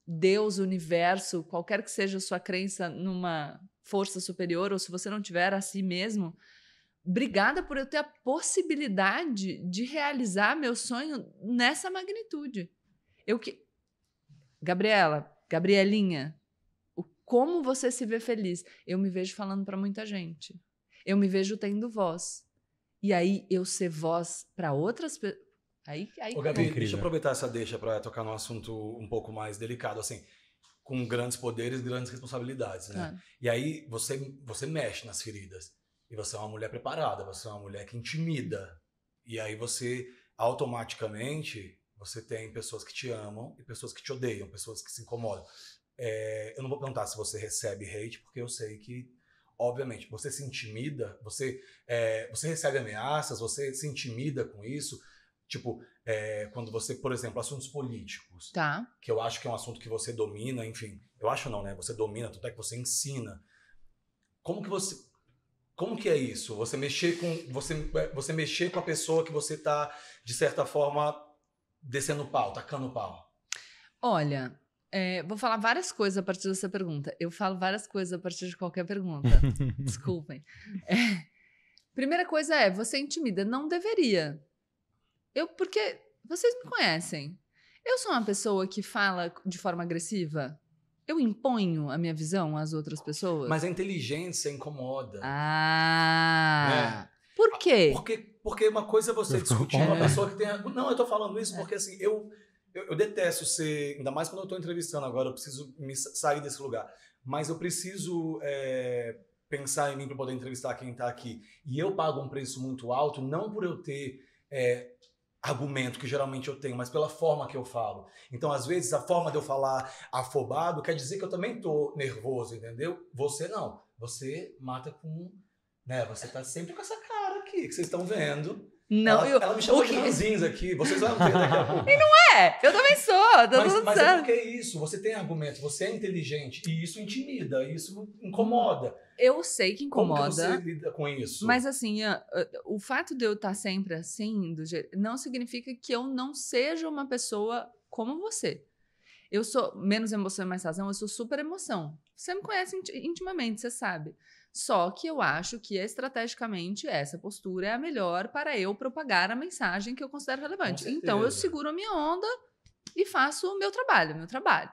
Deus, universo, qualquer que seja a sua crença numa força superior, ou se você não tiver a si mesmo, obrigada por eu ter a possibilidade de realizar meu sonho nessa magnitude. Eu que Gabriela, Gabrielinha, o como você se vê feliz? Eu me vejo falando para muita gente. Eu me vejo tendo voz. E aí eu ser voz para outras. Aí, aí Ô, Gabi, deixa eu aproveitar essa deixa para tocar num assunto um pouco mais delicado, assim, com grandes poderes, grandes responsabilidades, né? Ah. E aí você você mexe nas feridas. E você é uma mulher preparada, você é uma mulher que intimida. E aí você automaticamente você tem pessoas que te amam e pessoas que te odeiam, pessoas que se incomodam. É, eu não vou perguntar se você recebe hate, porque eu sei que, obviamente, você se intimida, você, é, você recebe ameaças, você se intimida com isso. Tipo, é, quando você, por exemplo, assuntos políticos, tá. que eu acho que é um assunto que você domina, enfim, eu acho não, né? Você domina, tudo é que você ensina. Como que você, como que é isso? Você mexer com, você, você mexer com a pessoa que você está de certa forma descendo o pau, tacando o pau? Olha, é, vou falar várias coisas a partir dessa pergunta. Eu falo várias coisas a partir de qualquer pergunta. Desculpem. É, primeira coisa é, você intimida. Não deveria. Eu, porque vocês me conhecem. Eu sou uma pessoa que fala de forma agressiva. Eu imponho a minha visão às outras pessoas. Mas a inteligência incomoda. Ah. É. Por quê? Porque, porque uma coisa é você discutir com uma pessoa que tem. Não, eu tô falando isso é. porque assim, eu, eu, eu, detesto ser. Ainda mais quando eu tô entrevistando agora, eu preciso me sair desse lugar. Mas eu preciso é, pensar em mim para poder entrevistar quem tá aqui. E eu pago um preço muito alto, não por eu ter. É, argumento que geralmente eu tenho, mas pela forma que eu falo. Então, às vezes, a forma de eu falar afobado quer dizer que eu também tô nervoso, entendeu? Você não. Você mata com. Né? Você tá sempre com essa cara aqui, que vocês estão vendo. Não, ela, eu, ela me chamou de aqui, vocês vão ver daqui a pouco. E não é, eu também sou, tá mas, mas é porque é isso, você tem argumento, você é inteligente, e isso intimida, isso incomoda. Eu sei que incomoda. Como que você lida com isso? Mas assim, o fato de eu estar sempre assim, do jeito, não significa que eu não seja uma pessoa como você. Eu sou menos emoção e mais razão, eu sou super emoção. Você me conhece intimamente, você sabe. Só que eu acho que estrategicamente essa postura é a melhor para eu propagar a mensagem que eu considero relevante. Então eu seguro a minha onda e faço o meu trabalho, meu trabalho.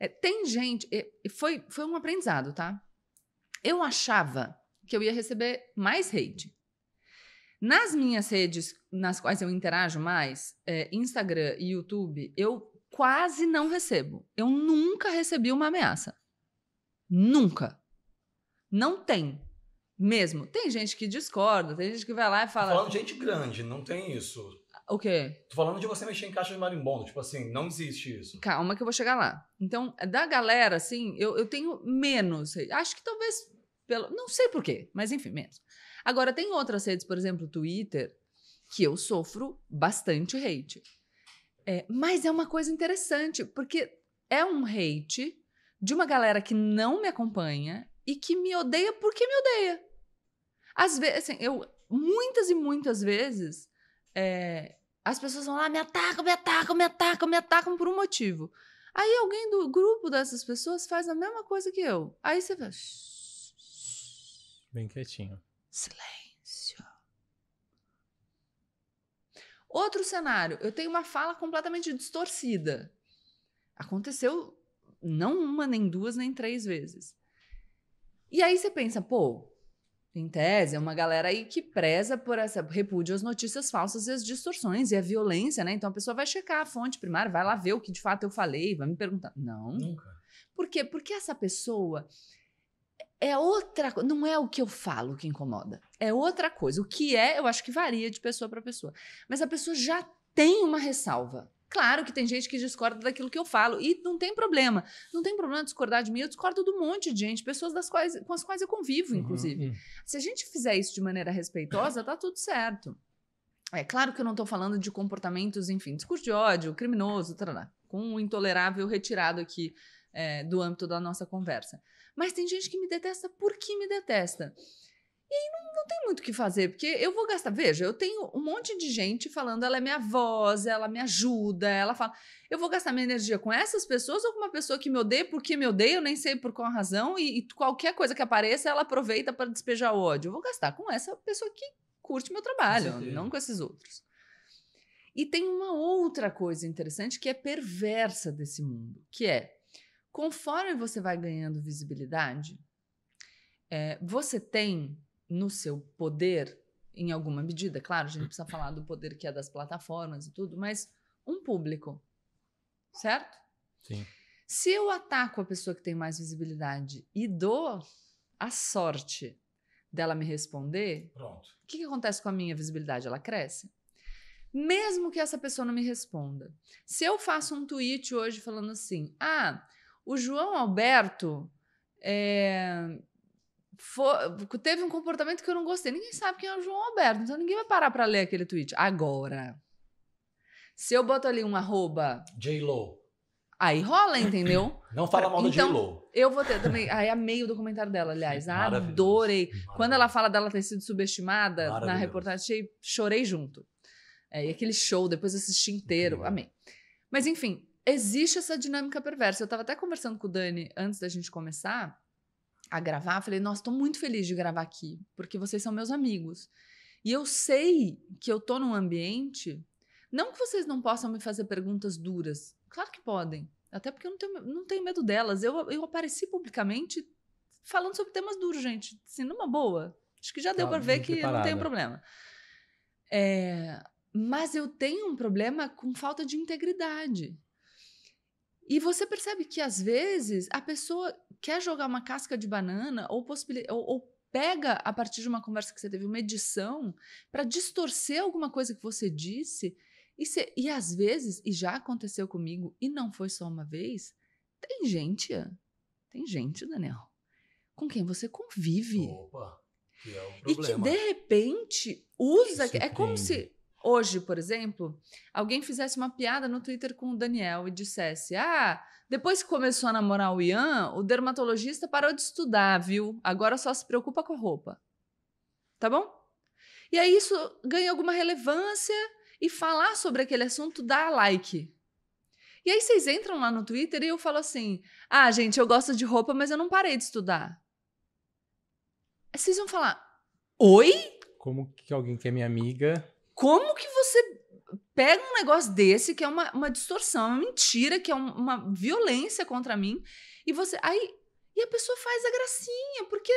É, tem gente, foi, foi um aprendizado, tá? Eu achava que eu ia receber mais hate. Nas minhas redes nas quais eu interajo mais, é, Instagram e YouTube, eu quase não recebo. Eu nunca recebi uma ameaça. Nunca. Não tem. Mesmo. Tem gente que discorda, tem gente que vai lá e fala. Tô falando de gente grande, não tem isso. O quê? Tô falando de você mexer em caixa de marimbondo. Tipo assim, não existe isso. Calma que eu vou chegar lá. Então, da galera, assim, eu, eu tenho menos. Acho que talvez pelo. Não sei por quê, mas enfim, menos. Agora, tem outras redes, por exemplo, Twitter, que eu sofro bastante hate. É, mas é uma coisa interessante, porque é um hate de uma galera que não me acompanha e que me odeia porque me odeia. Às vezes, assim, eu muitas e muitas vezes é, as pessoas vão lá, me atacam, me atacam, me atacam, me atacam por um motivo. Aí alguém do grupo dessas pessoas faz a mesma coisa que eu. Aí você vai. Bem quietinho. Silêncio. Outro cenário, eu tenho uma fala completamente distorcida. Aconteceu não uma, nem duas, nem três vezes. E aí você pensa, pô, em tese, é uma galera aí que preza por essa repúdio às notícias falsas e as distorções e a violência, né? Então a pessoa vai checar a fonte primária, vai lá ver o que de fato eu falei, vai me perguntar. Não. Nunca. Por quê? Porque essa pessoa é outra coisa. Não é o que eu falo que incomoda. É outra coisa. O que é, eu acho que varia de pessoa para pessoa. Mas a pessoa já tem uma ressalva. Claro que tem gente que discorda daquilo que eu falo e não tem problema. Não tem problema discordar de mim, eu discordo de um monte de gente, pessoas das quais, com as quais eu convivo, uhum, inclusive. Uhum. Se a gente fizer isso de maneira respeitosa, tá tudo certo. É claro que eu não estou falando de comportamentos, enfim, discurso de ódio, criminoso, tarará, com o intolerável retirado aqui é, do âmbito da nossa conversa. Mas tem gente que me detesta porque me detesta. E aí não, não tem muito o que fazer, porque eu vou gastar. Veja, eu tenho um monte de gente falando, ela é minha voz, ela me ajuda, ela fala. Eu vou gastar minha energia com essas pessoas ou com uma pessoa que me odeia porque me odeia, eu nem sei por qual razão, e, e qualquer coisa que apareça, ela aproveita para despejar o ódio. Eu vou gastar com essa pessoa que curte meu trabalho, com não com esses outros. E tem uma outra coisa interessante que é perversa desse mundo, que é conforme você vai ganhando visibilidade, é, você tem no seu poder, em alguma medida, claro, a gente precisa falar do poder que é das plataformas e tudo, mas um público, certo? Sim. Se eu ataco a pessoa que tem mais visibilidade e dou a sorte dela me responder, Pronto. o que, que acontece com a minha visibilidade? Ela cresce. Mesmo que essa pessoa não me responda. Se eu faço um tweet hoje falando assim: ah, o João Alberto é, teve um comportamento que eu não gostei. Ninguém sabe quem é o João Alberto, então ninguém vai parar para ler aquele tweet. Agora, se eu boto ali um arroba. J-Lo. Aí rola, entendeu? Não fala mal da Então, J-Lo. Eu vou ter também. Aí amei o documentário dela, aliás. Adorei. Quando ela fala dela ter sido subestimada na reportagem, achei, chorei junto. É, e aquele show, depois assisti inteiro. Incrível. Amei. Mas enfim, existe essa dinâmica perversa. Eu tava até conversando com o Dani antes da gente começar a gravar. Falei, nossa, tô muito feliz de gravar aqui, porque vocês são meus amigos. E eu sei que eu tô num ambiente. Não que vocês não possam me fazer perguntas duras. Claro que podem. Até porque eu não tenho, não tenho medo delas. Eu, eu apareci publicamente falando sobre temas duros, gente. Assim, numa boa. Acho que já deu Tá para ver que não preparada. tem problema. É, mas eu tenho um problema com falta de integridade. E você percebe que, às vezes, a pessoa quer jogar uma casca de banana ou, ou, ou pega, a partir de uma conversa que você teve, uma edição, para distorcer alguma coisa que você disse. E, cê- e, às vezes, e já aconteceu comigo, e não foi só uma vez, tem gente, tem gente, Daniel, com quem você convive. Opa, que é E que de repente usa. É como se hoje, por exemplo, alguém fizesse uma piada no Twitter com o Daniel e dissesse: Ah, depois que começou a namorar o Ian, o dermatologista parou de estudar, viu? Agora só se preocupa com a roupa. Tá bom? E aí isso ganha alguma relevância e falar sobre aquele assunto dá like. E aí vocês entram lá no Twitter e eu falo assim: Ah, gente, eu gosto de roupa, mas eu não parei de estudar. Vocês vão falar: Oi? Como que alguém que é minha amiga. Como que você pega um negócio desse, que é uma, uma distorção, uma mentira, que é um- uma violência contra mim, e você. Aí. E a pessoa faz a gracinha, porque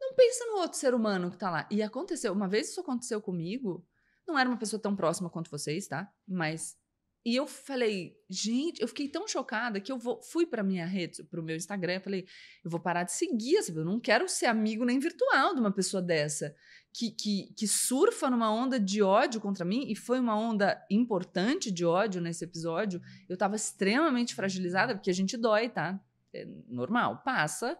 não pensa no outro ser humano que tá lá. E aconteceu, uma vez isso aconteceu comigo, não era uma pessoa tão próxima quanto vocês, tá? Mas. E eu falei, gente, eu fiquei tão chocada que eu vou, fui pra minha rede, pro meu Instagram, falei, eu vou parar de seguir essa eu não quero ser amigo nem virtual de uma pessoa dessa que, que, que surfa numa onda de ódio contra mim, e foi uma onda importante de ódio nesse episódio, eu tava extremamente fragilizada, porque a gente dói, tá? É normal, passa,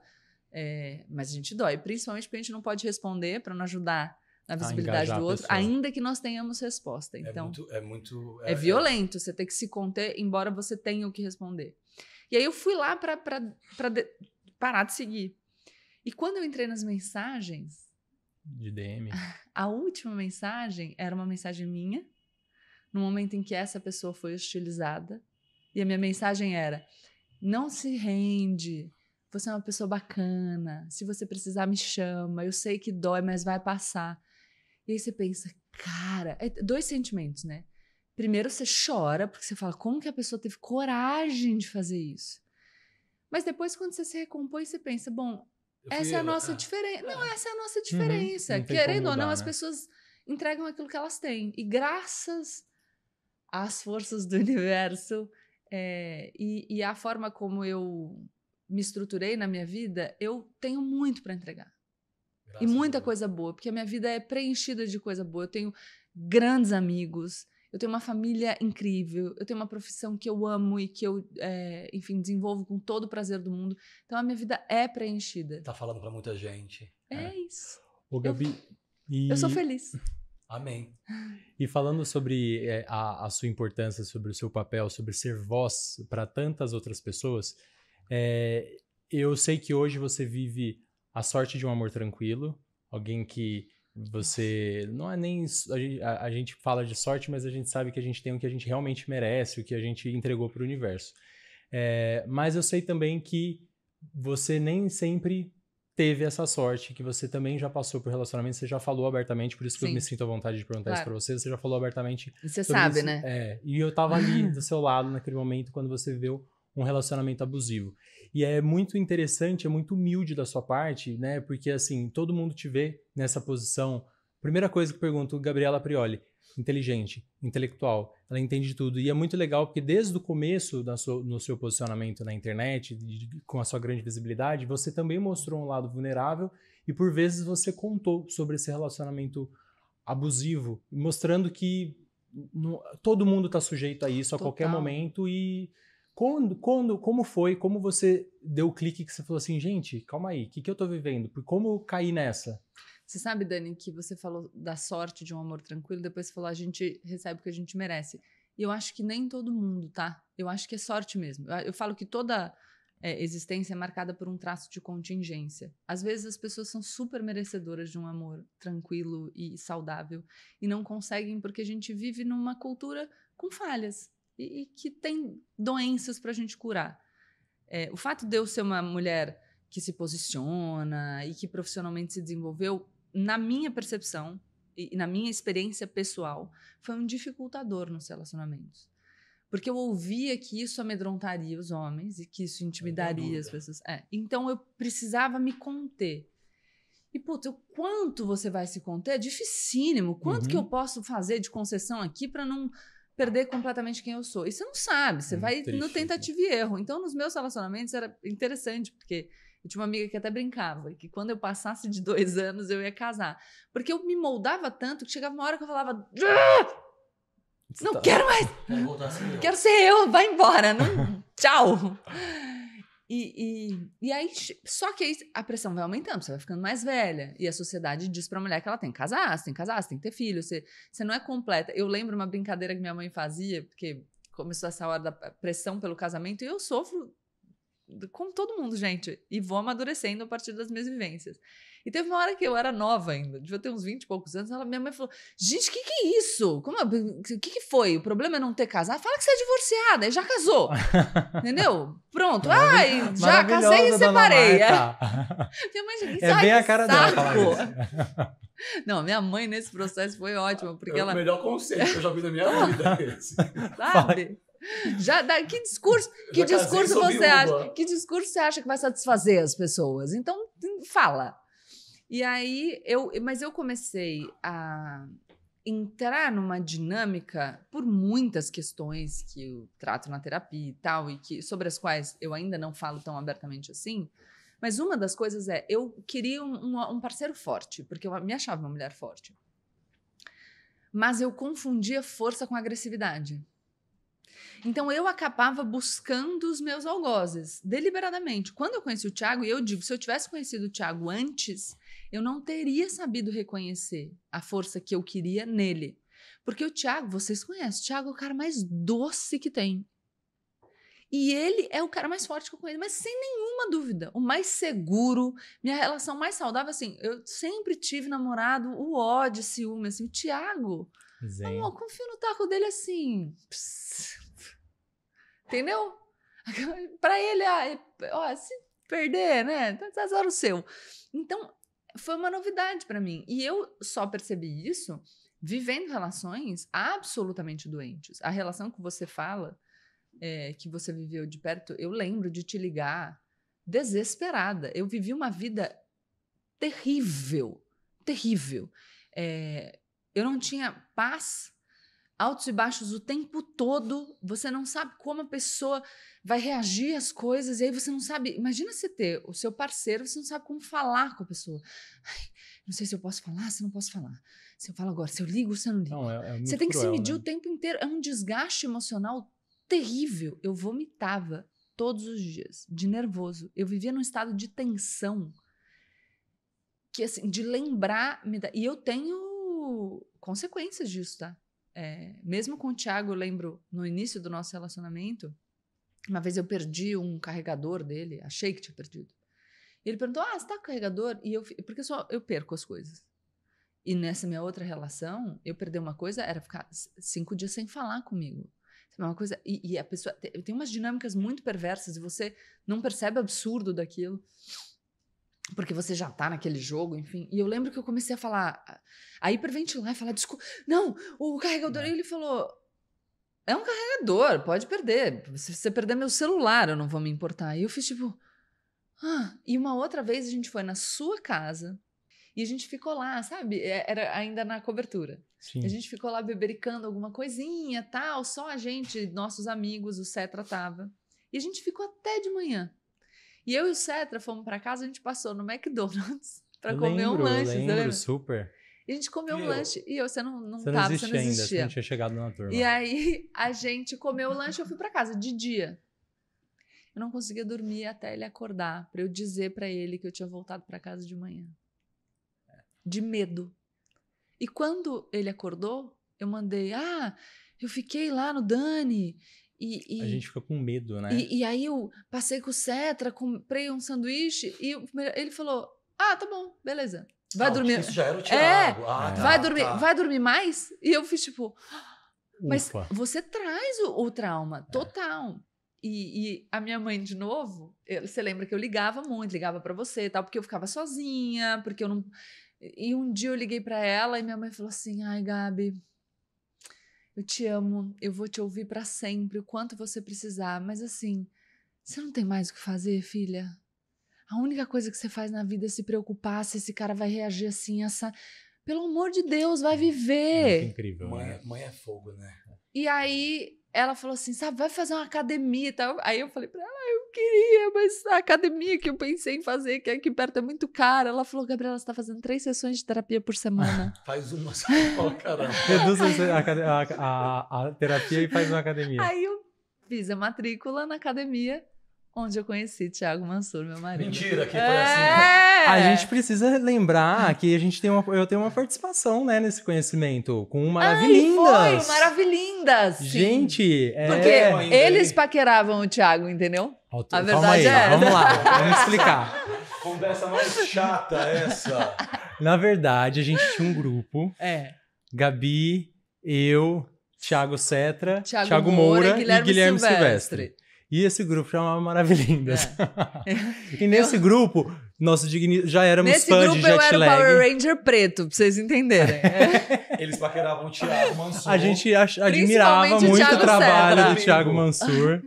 é, mas a gente dói, principalmente porque a gente não pode responder para não ajudar na visibilidade do outro, ainda que nós tenhamos resposta. É Então, muito. É, muito, é, violento, você tem que se conter, embora você tenha o que responder. E aí eu fui lá para parar de seguir. E quando eu entrei nas mensagens, De DM. a última mensagem era uma mensagem minha, no momento em que essa pessoa foi hostilizada. E a minha mensagem era: não se rende. Você é uma pessoa bacana. Se você precisar, me chama. Eu sei que dói, mas vai passar. E aí você pensa, cara, é dois sentimentos, né? Primeiro você chora, porque você fala, como que a pessoa teve coragem de fazer isso? Mas depois, quando você se recompõe, você pensa, bom, Eu fui essa é a nossa é. diferença. Não, essa é a nossa diferença. Querendo ou não, mudar, as né? pessoas entregam aquilo que elas têm. E graças às forças do universo é, e, e à forma como eu me estruturei na minha vida, eu tenho muito para entregar. E Graças muita coisa boa, porque a minha vida é preenchida de coisa boa. Eu tenho grandes amigos, eu tenho uma família incrível, eu tenho uma profissão que eu amo e que eu, é, enfim, desenvolvo com todo o prazer do mundo. Então a minha vida é preenchida. Tá falando pra muita gente. É isso. Ô, Gabi. e, Eu sou feliz. Amém. E falando sobre é, a, a sua importância, sobre o seu papel, sobre ser voz para tantas outras pessoas, é, eu sei que hoje você vive a sorte de um amor tranquilo, alguém que você não é nem a gente, a, a gente, fala de sorte, mas a gente sabe que a gente tem o que a gente realmente merece, o que a gente entregou para o universo. É, mas eu sei também que você nem sempre teve essa sorte, que você também já passou por relacionamento, você já falou abertamente, por isso que Sim. eu me sinto à vontade de perguntar claro. isso pra você, você já falou abertamente. E você sabe, isso. né? É, e eu tava ali do seu lado naquele momento quando você viu um relacionamento abusivo. E é muito interessante, é muito humilde da sua parte, né? Porque assim, todo mundo te vê nessa posição. Primeira coisa que eu pergunto, Gabriela Prioli, inteligente, intelectual, ela entende de tudo. E é muito legal porque desde o começo sua, no seu posicionamento na internet, de, com a sua grande visibilidade, você também mostrou um lado vulnerável e por vezes você contou sobre esse relacionamento abusivo, mostrando que no, todo mundo está sujeito a isso a Total. qualquer momento e quando, quando, como foi, como você deu o clique que você falou assim, gente, calma aí, o que, que eu estou vivendo? Como eu caí nessa? Você sabe, Dani, que você falou da sorte de um amor tranquilo, depois você falou a gente recebe o que a gente merece. E eu acho que nem todo mundo, tá? Eu acho que é sorte mesmo. Eu, eu falo que toda é, existência é marcada por um traço de contingência. Às vezes as pessoas são super merecedoras de um amor tranquilo e saudável e não conseguem porque a gente vive numa cultura com falhas e, e que tem doenças para a gente curar. É, o fato de eu ser uma mulher que se posiciona e que profissionalmente se desenvolveu, na minha percepção e na minha experiência pessoal, foi um dificultador nos relacionamentos. Porque eu ouvia que isso amedrontaria os homens e que isso intimidaria as pessoas. É, então eu precisava me conter. E, puta, o quanto você vai se conter é dificílimo. Quanto uhum. que eu posso fazer de concessão aqui para não perder completamente quem eu sou? E você não sabe, você hum, vai triste. no tentativa e erro. Então, nos meus relacionamentos era interessante, porque eu tinha uma amiga que até brincava, que quando eu passasse de dois anos eu ia casar. Porque eu me moldava tanto que chegava uma hora que eu falava. Não tá. quero mais! Quero ser eu, vai embora! Não... Tchau! E, e, e, aí, só que aí a pressão vai aumentando, você vai ficando mais velha. E a sociedade diz pra mulher que ela tem que casar, você tem que casar, você tem que ter filho, você, você não é completa. Eu lembro uma brincadeira que minha mãe fazia, porque começou essa hora da pressão pelo casamento, e eu sofro como todo mundo, gente, e vou amadurecendo a partir das minhas vivências. E teve uma hora que eu era nova ainda, devia ter uns 20 e poucos anos, ela, minha mãe falou: Gente, o que, que é isso? Como, o que, que foi? O problema é não ter casado? Fala que você é divorciada, e já casou. Entendeu? Pronto. Ai, já casei e separei. É. minha mãe já É bem a cara saco. dela. Não, minha mãe nesse processo foi ótima, porque é ela. o melhor conselho que eu já vi na minha vida. Esse. Sabe? Já dá, que discurso, que discurso você acha? Que discurso você acha que vai satisfazer as pessoas? Então fala. E aí eu, mas eu comecei a entrar numa dinâmica por muitas questões que eu trato na terapia e tal e que sobre as quais eu ainda não falo tão abertamente assim. Mas uma das coisas é eu queria um, um, parceiro forte porque eu me achava uma mulher forte. Mas eu confundia força com agressividade. Então eu acabava buscando os meus algozes, deliberadamente. Quando eu conheci o Thiago, e eu digo, se eu tivesse conhecido o Thiago antes, eu não teria sabido reconhecer a força que eu queria nele. Porque o Thiago, vocês conhecem, o Thiago é o cara mais doce que tem. E ele é o cara mais forte que eu conheço, mas sem nenhuma dúvida. O mais seguro, minha relação mais saudável, assim, eu sempre tive namorado, o ódio, ciúme, assim, o Thiago. Amor, confio no taco dele assim. Pss, Entendeu? para ele, ah, ó, se perder, né? Tá azar o seu. Então, foi uma novidade para mim. E eu só percebi isso vivendo relações absolutamente doentes. A relação que você fala, é, que você viveu de perto, eu lembro de te ligar desesperada. Eu vivi uma vida terrível, terrível. É, eu não tinha paz altos e baixos o tempo todo. Você não sabe como a pessoa vai reagir às coisas, e aí você não sabe. Imagina você ter o seu parceiro, você não sabe como falar com a pessoa. Ai, não sei se eu posso falar, se eu não posso falar. Se eu falo agora, se eu ligo, se eu não ligo. Não, é, é você tem que cruel, se medir né? o tempo inteiro. É um desgaste emocional terrível. Eu vomitava todos os dias, de nervoso. Eu vivia num estado de tensão. Que assim, de lembrar. Me E eu tenho consequências disso, tá? É, mesmo com o Thiago, eu lembro no início do nosso relacionamento, uma vez eu perdi um carregador dele, achei que tinha perdido. E ele perguntou: Ah, você tá com carregador? E eu, porque eu, só, eu perco as coisas. E nessa minha outra relação, eu perder uma coisa era ficar cinco dias sem falar comigo. É uma coisa. E, e, a pessoa. Tem umas dinâmicas muito perversas e você não percebe o absurdo daquilo. Porque você já tá naquele jogo, enfim. E eu lembro que eu comecei a falar. A hiperventilar e falar: desculpa. Não, o carregador. E ele falou: é um carregador, pode perder. Se você perder meu celular, eu não vou me importar. E eu fiz tipo. Ah. E uma outra vez a gente foi na sua casa e a gente ficou lá, sabe? É, era ainda na cobertura. Sim. A gente ficou lá bebericando alguma coisinha, tal, só a gente, nossos amigos, o Cetra tava. E a gente ficou até de manhã. E eu e o Cetra fomos para casa, a gente passou no McDonald's para comer lembro, um lanche, lembro, lembra? super. E a gente comeu um lanche e eu, você não, não você tava, não você não existia. Ainda, você não tinha chegado na turma. E aí a gente comeu o lanche e eu fui para casa de dia. Eu não conseguia dormir até ele acordar para eu dizer para ele que eu tinha voltado para casa de manhã. De medo. E quando ele acordou, eu mandei: "Ah, eu fiquei lá no Dani e, e, a gente fica com medo, né? E, e, aí eu passei com o Cetra, comprei um sanduíche e ele falou: Ah, tá bom, beleza. Vai ah, dormir. Isso já era o Thiago. É, ah, tá, vai dormir, tá. vai dormir mais? E eu fiz tipo. Mas Ufa. você traz o, o trauma é. total. E, e, a minha mãe, de novo, eu, você lembra que eu ligava muito, ligava para você tal, porque eu ficava sozinha, porque eu não. E um dia eu liguei para ela e minha mãe falou assim: ai, Gabi, eu te amo, eu vou te ouvir para sempre, o quanto você precisar, mas assim, você não tem mais o que fazer, filha? A única coisa que você faz na vida é se preocupar se esse cara vai reagir assim, essa. Pelo amor de Deus, vai viver. É incrível. Mãe, né? mãe é fogo, né? E aí ela falou assim, sabe, vai fazer uma academia e tal. Aí eu falei pra ela, ah, eu queria, mas a academia que eu pensei em fazer, que aqui perto é muito cara. Ela falou, Gabriela, você tá fazendo três sessões de terapia por semana. faz uma só, caramba. Reduz a, a, a, a terapia e faz uma academia. Aí eu fiz a matrícula na academia onde eu conheci Thiago Mansur, meu marido. Mentira, que foi é... assim. A gente precisa lembrar que a gente tem uma, eu tenho uma participação, né, nesse conhecimento com o Maravilhindas. Ai, foi, Maravilhindas. Gente, é... Porque eles paqueravam o Thiago, entendeu? A verdade é. Vamos lá, vamos explicar. Conversa mais chata essa. Na verdade, a gente tinha um grupo. É. Gabi, eu, Thiago Cetra, Thiago, Thiago Moura, Moura, Guilherme e Guilherme Silvestre. Silvestre. E esse grupo chamava Maravilhindas. É. e nesse eu... grupo, nosso digni... já éramos nesse fãs de jet lag. Nesse grupo eu era o Power Ranger preto, pra vocês entenderem. É. Eles paqueravam o Thiago Mansur. A gente admirava muito o, o trabalho Serra. do Thiago Mansur.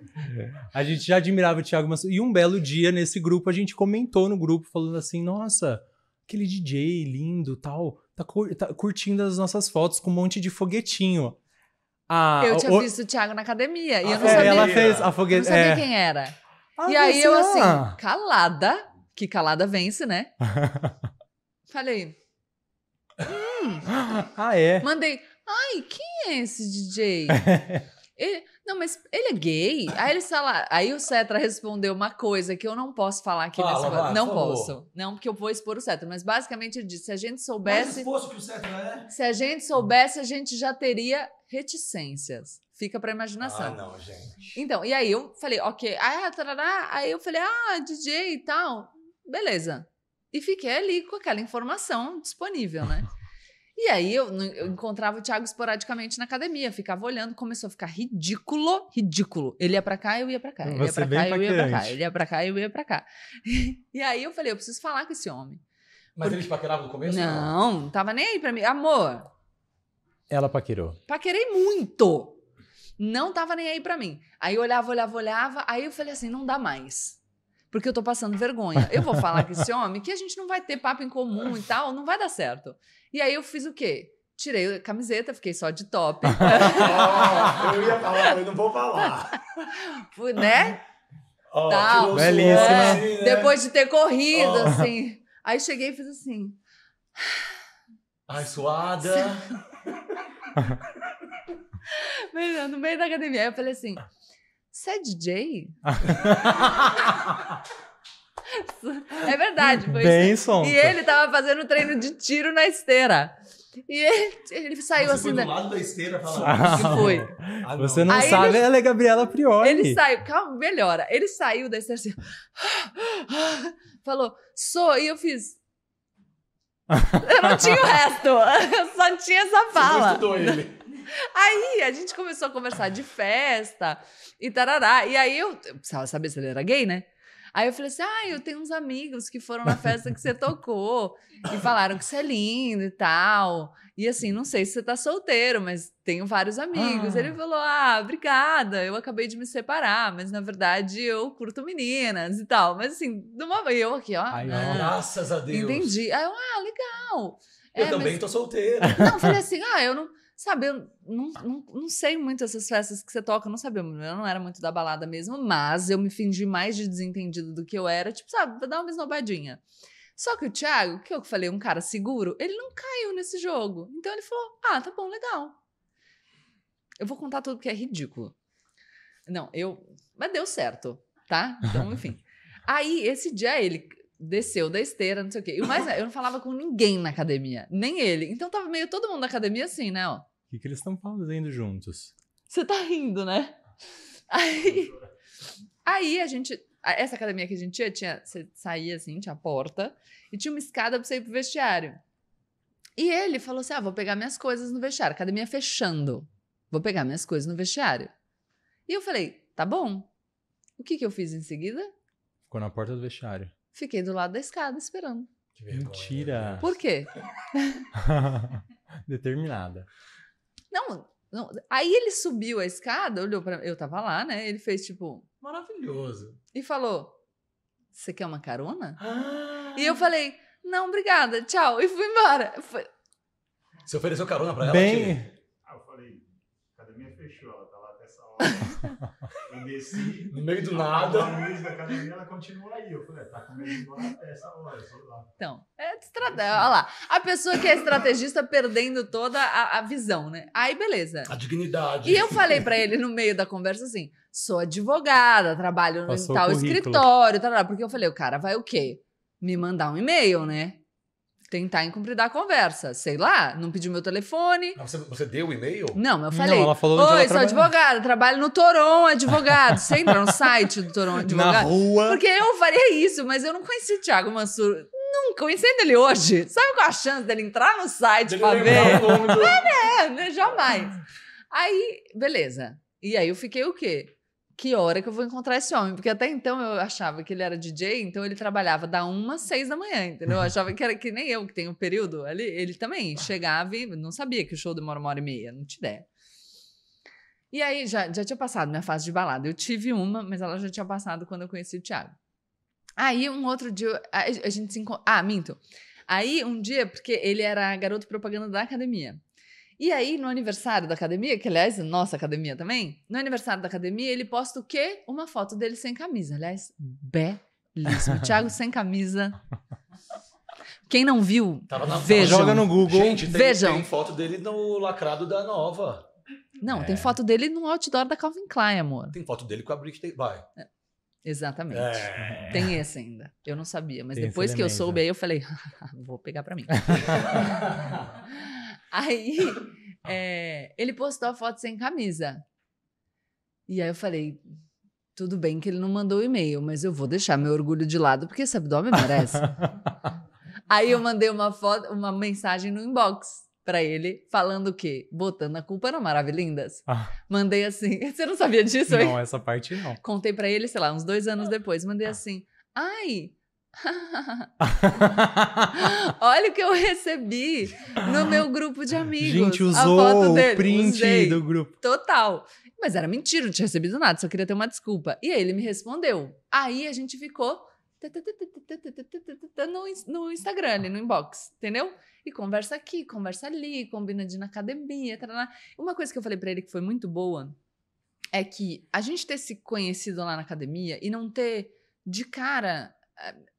A gente já admirava o Thiago Mansur. E um belo dia, nesse grupo, a gente comentou no grupo, falando assim, nossa, aquele DJ lindo, tal, tá, cur tá curtindo as nossas fotos com um monte de foguetinho. Ah, eu tinha o... visto o Thiago na academia e eu não é, sabia. Ela fez a foguete. Eu não sabia é. quem era. Ah, e aí eu assim, calada, que calada vence, né? Falei. Hum. Ah, é? Mandei. Ai, quem é esse DJ? ele, não, mas ele é gay? Aí ele fala, aí o Cetra respondeu uma coisa que eu não posso falar aqui fala, nesse vai, Não posso. Não, porque eu vou expor o Cetra. Mas basicamente ele disse: se a gente soubesse. Que o Cetra é. Se a gente soubesse, a gente já teria reticências. Fica pra imaginação. Ah, não, gente. Então, e aí eu falei, ok. Ah, tarará. Aí eu falei, ah, DJ e tal. Beleza. E fiquei ali com aquela informação disponível, né? E aí eu, eu, encontrava o Thiago esporadicamente na academia, ficava olhando, começou a ficar ridículo, ridículo. Ele ia para cá, eu ia para cá. Ele ia para cá, eu ia para cá. Ele ia para cá, eu ia para cá. E aí eu falei, eu preciso falar com esse homem. Mas Porque... eles paqueravam no começo? Não, não, não tava nem aí para mim. Amor, ela paquerou. Paquerei muito. Não tava nem aí para mim. Aí eu olhava, olhava, olhava. Aí eu falei assim: não dá mais. Porque eu tô passando vergonha. Eu vou falar com esse homem que a gente não vai ter papo em comum e tal, não vai dar certo. E aí eu fiz o quê? Tirei a camiseta, fiquei só de top. oh, eu ia falar, eu não vou falar. Fui, né? Oh, Tal. Belíssima. Assim, né? Depois de ter corrido, oh. assim. Aí cheguei e fiz assim. Ai, suada. no meio da academia. Aí eu falei assim: você é DJ? é verdade, foi Bem isso. E ele tava fazendo treino de tiro na esteira. E ele, ele saiu Você assim. foi da- do lado da esteira falar. Ah, que foi? Ah, Você não Aí sabe, ele- ela é Gabriela Priori. Ele saiu, calma, melhora. Ele saiu da esteira assim. Falou, sou, e eu fiz. Eu não tinha o resto, eu só tinha essa Você não fala. estudou ele. Aí a gente começou a conversar de festa e tarará. E aí eu eu precisava saber se ele era gay, né? Aí eu falei assim: ah, eu tenho uns amigos que foram na festa que você tocou e falaram que você é lindo e tal. E assim, não sei se você tá solteiro, mas tenho vários amigos. Ah. Ele falou: ah, obrigada, eu acabei de me separar, mas na verdade eu curto meninas e tal. Mas assim, numa eu aqui, ó. Ai, ah, Graças a Deus. entendi. Aí eu, ah, legal. Eu É, também mas- tô solteiro. não, eu falei assim, ah, eu não. Sabe, eu não, não, não sei muito essas festas que você toca, não sabia, eu não era muito da balada mesmo, mas eu me fingi mais de desentendido do que eu era, tipo, sabe, pra dar uma esnobadinha. Só que o Thiago, que eu falei, um cara seguro, ele não caiu nesse jogo. Então ele falou: ah, tá bom, legal. Eu vou contar tudo porque é ridículo. Não, eu. Mas deu certo, tá? Então, enfim. Aí, esse dia ele desceu da esteira, não sei o quê. E o mais, eu não falava com ninguém na academia, nem ele. Então tava meio todo mundo na academia assim, né. O que, que eles estão fazendo juntos? Você tá rindo, né? Aí, aí a gente. Essa academia que a gente ia, tinha, você saía assim, tinha a porta, e tinha uma escada pra você ir pro vestiário. E ele falou assim: ah, vou pegar minhas coisas no vestiário. Academia fechando. Vou pegar minhas coisas no vestiário. E eu falei: tá bom. O que, que eu fiz em seguida? Ficou na porta do vestiário. Fiquei do lado da escada esperando. Que vergonha. Mentira. Por quê? Determinada. Não, não. Aí ele subiu a escada, olhou pra Eu tava lá, né? Ele fez tipo. Maravilhoso. E falou: Você quer uma carona? Ah. E eu falei: Não, obrigada, tchau. E fui embora. Foi- Você ofereceu carona pra ela? Bem, Tia? Aí eu falei, a academia fechou, ela tá lá até essa hora. Eu desci. No meio do A nada. luz da academia, ela continua aí. Eu falei, tá com medo de ir embora até essa hora, lá. Então, é estratégia. Olha lá. A pessoa que é estrategista perdendo toda a, a visão, né? Aí, beleza. A dignidade. E eu falei pra ele no meio da conversa assim: sou advogada, trabalho em Passou o tal escritório, tal, tal. porque eu falei, o cara vai o quê? Me mandar um e-mail, né? Tentar incumpridar a conversa. Sei lá, não pediu meu telefone. Ah, Você, você deu o e-mail? Não, eu Não, falei. ela falou Oi, ela sou trabalha." advogada, trabalho no Toron Advogado. Você entra no site do Toron na Advogado? rua. Porque eu faria isso, mas eu não conheci o Thiago Mansur. Nunca, conhecendo ele hoje. Sabe qual a chance dele entrar no site Ele pra ver? o nome do- É, né? Jamais. Aí, beleza. E aí eu fiquei o quê? Que hora que eu vou encontrar esse homem? Porque até então eu achava que ele era DJ, então ele trabalhava da uma às seis da manhã, entendeu? Eu achava que era que nem eu, que tem um período ali. Ele também chegava e não sabia que o show demora uma hora e meia, não tinha ideia. E aí já, já tinha passado minha fase de balada. Eu tive uma, mas ela já tinha passado quando eu conheci o Thiago. Aí um outro dia a, a gente se encontrou. Ah, minto. Aí um dia, porque ele era garoto propaganda da academia. E aí, no aniversário da academia, que aliás, nossa academia também, no aniversário da academia, ele posta o quê? Uma foto dele sem camisa. Aliás, belíssimo. Thiago sem camisa. Quem não viu, Tava na vejam. Joga no Google. Gente, tem, Vejam. tem foto dele no lacrado da Nova. Não, É. tem foto dele no outdoor da Calvin Klein, amor. Tem foto dele com a Britney. Vai. Exatamente. É. Tem esse ainda. Eu não sabia, mas Tem depois que eu soube, aí eu falei, vou pegar pra mim. aí é, ele postou a foto sem camisa. E aí eu falei, tudo bem que ele não mandou o e-mail, mas eu vou deixar meu orgulho de lado, porque esse abdômen merece. aí eu mandei uma foto, uma mensagem no inbox pra ele, falando o quê? Botando a culpa no Maravilhindas. Ah, Mandei assim, você não sabia disso, hein? não, essa parte não. Contei pra ele, sei lá, uns dois anos depois. Mandei assim, ai... Olha o que eu recebi no meu grupo de amigos. Gente, usou foto o dele. print Usei. do grupo. Total. Mas era mentira, não tinha recebido nada, só queria ter uma desculpa. E aí ele me respondeu. Aí a gente ficou no, ins- no Instagram, ali no inbox, entendeu? E conversa aqui, conversa ali, combina de ir na academia, tarará. Uma coisa que eu falei pra ele que foi muito boa é que a gente ter se conhecido lá na academia e não ter de cara